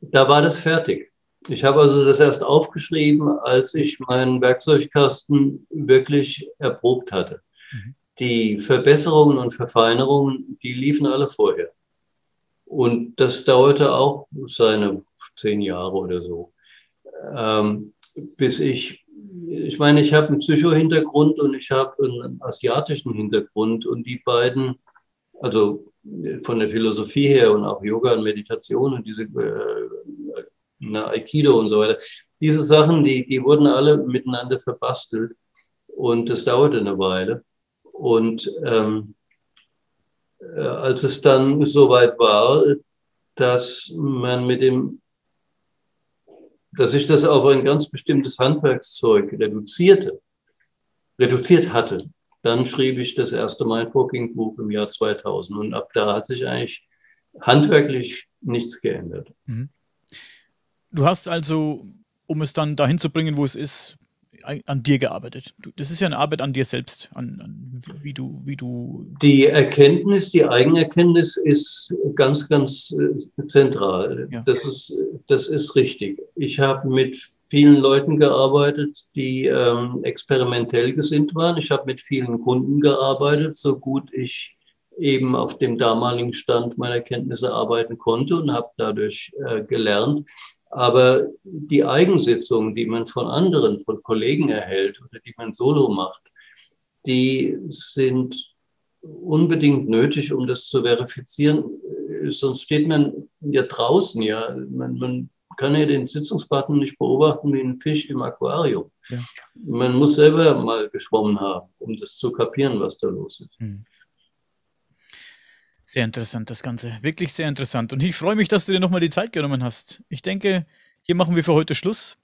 Da war das fertig. Ich habe also das erst aufgeschrieben, als ich meinen Werkzeugkasten wirklich erprobt hatte. Mhm. Die Verbesserungen und Verfeinerungen, die liefen alle vorher. Und das dauerte auch seine zehn Jahre oder so ähm, bis ich, ich meine, ich habe einen Psycho-Hintergrund und ich habe einen asiatischen Hintergrund und die beiden, also von der Philosophie her und auch Yoga und Meditation und diese äh, Aikido und so weiter, diese Sachen, die, die wurden alle miteinander verbastelt und das dauerte eine Weile. Und ähm, äh, als es dann soweit war, dass man mit dem dass ich das auf ein ganz bestimmtes Handwerkszeug reduzierte, reduziert hatte. Dann schrieb ich das erste Mindwalking-Buch im Jahr 2000 und ab da hat sich eigentlich handwerklich nichts geändert. Mhm. Du hast also, um es dann dahin zu bringen, wo es ist, an dir gearbeitet. Das ist ja eine Arbeit an dir selbst, an, an, wie du, wie du. Die Erkenntnis, die Eigenerkenntnis ist ganz, ganz äh, zentral. Ja. Das ist, das ist richtig. Ich habe mit vielen Leuten gearbeitet, die ähm, experimentell gesinnt waren. Ich habe mit vielen Kunden gearbeitet, so gut ich eben auf dem damaligen Stand meiner Kenntnisse arbeiten konnte und habe dadurch äh, gelernt, aber die Eigensitzungen, die man von anderen, von Kollegen erhält oder die man solo macht, die sind unbedingt nötig, um das zu verifizieren. Sonst steht man ja draußen, ja. Man, man kann ja den Sitzungspartner nicht beobachten wie ein Fisch im Aquarium. Ja. Man muss selber mal geschwommen haben, um das zu kapieren, was da los ist. Hm. Sehr interessant, das Ganze. Wirklich sehr interessant. Und ich freue mich, dass du dir nochmal die Zeit genommen hast. Ich denke, hier machen wir für heute Schluss.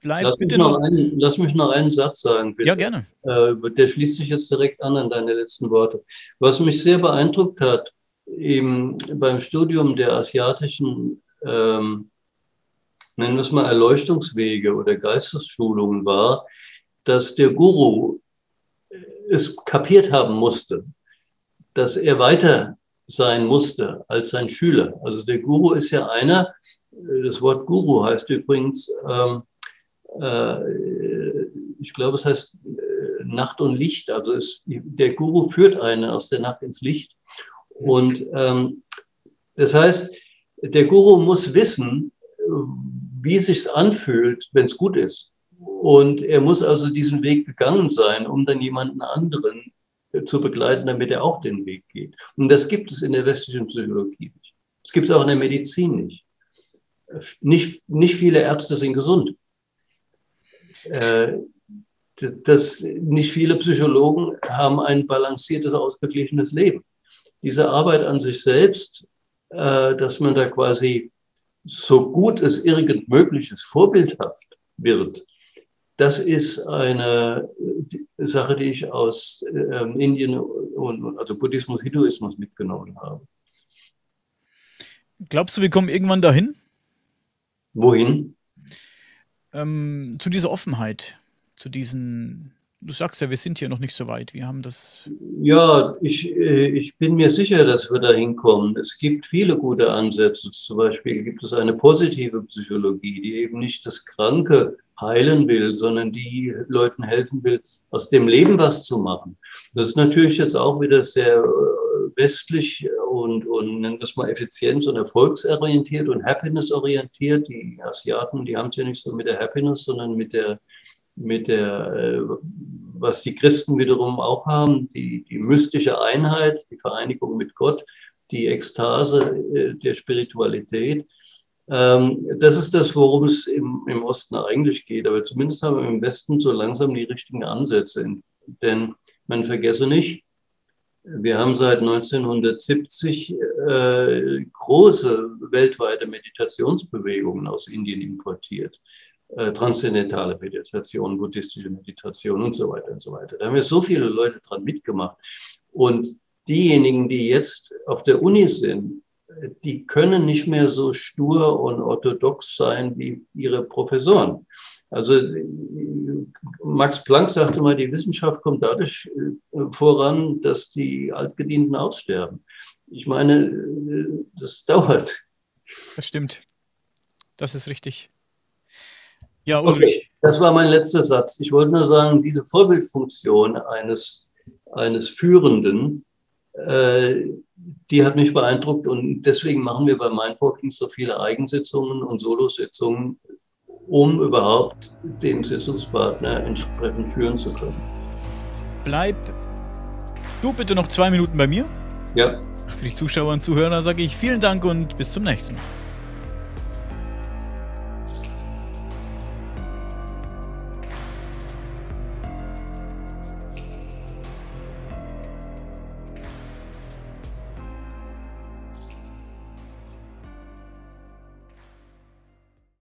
Bleib lass, bitte mich noch, noch einen, lass mich noch einen Satz sagen, bitte. Ja, gerne. Äh, der schließt sich jetzt direkt an an deine letzten Worte. Was mich sehr beeindruckt hat, eben beim Studium der asiatischen ähm, nennen wir es mal Erleuchtungswege oder Geistesschulungen war, dass der Guru es kapiert haben musste, dass er weiter sein musste als sein Schüler. Also der Guru ist ja einer, das Wort Guru heißt übrigens, ähm, äh, ich glaube, es heißt äh, Nacht und Licht. Also es, der Guru führt einen aus der Nacht ins Licht. Und ähm, das heißt, der Guru muss wissen, wie es sich anfühlt, wenn es gut ist. Und er muss also diesen Weg gegangen sein, um dann jemanden anderen zu begleiten, damit er auch den Weg geht. Und das gibt es in der westlichen Psychologie nicht. Das gibt es auch in der Medizin nicht. Nicht, nicht viele Ärzte sind gesund. Äh, das, nicht viele Psychologen haben ein balanciertes, ausgeglichenes Leben. Diese Arbeit an sich selbst, äh, dass man da quasi so gut es irgend möglich ist, vorbildhaft wird, das ist eine Sache, die ich aus ähm, Indien und also Buddhismus, Hinduismus mitgenommen habe. Glaubst du, wir kommen irgendwann dahin? Wohin? Ähm, zu dieser Offenheit, zu diesen Du sagst ja, wir sind hier noch nicht so weit. Wir haben das. Ja, ich, äh, ich bin mir sicher, dass wir da hinkommen. Es gibt viele gute Ansätze. Zum Beispiel gibt es eine positive Psychologie, die eben nicht das Kranke heilen will, sondern die Leuten helfen will, aus dem Leben was zu machen. Das ist natürlich jetzt auch wieder sehr äh, westlich und, und nennen das mal effizient und erfolgsorientiert und happiness-orientiert. Die Asiaten, die haben es ja nicht so mit der Happiness, sondern mit der mit der, äh, was die Christen wiederum auch haben, die, die mystische Einheit, die Vereinigung mit Gott, die Ekstase äh, der Spiritualität. Ähm, das ist das, worum es im, im Osten eigentlich geht. Aber zumindest haben wir im Westen so langsam die richtigen Ansätze. Denn man vergesse nicht, wir haben seit 1970 äh, große weltweite Meditationsbewegungen aus Indien importiert äh, transzendentale Meditation, buddhistische Meditation und so weiter und so weiter. Da haben wir so viele Leute dran mitgemacht. Und diejenigen, die jetzt auf der Uni sind, die können nicht mehr so stur und orthodox sein wie ihre Professoren. Also Max Planck sagte mal, die Wissenschaft kommt dadurch äh, voran, dass die Altgedienten aussterben. Ich meine, äh, das dauert. Das stimmt. Das ist richtig. Ja, Ulrich. Okay, das war mein letzter Satz. Ich wollte nur sagen, diese Vorbildfunktion eines, eines Führenden, äh, die hat mich beeindruckt und deswegen machen wir bei Mindwalking so viele Eigensitzungen und Solositzungen, um überhaupt den Sitzungspartner entsprechend führen zu können. Bleib du bitte noch zwei Minuten bei mir. Ja. Für die Zuschauer und Zuhörer sage ich vielen Dank und bis zum nächsten Mal.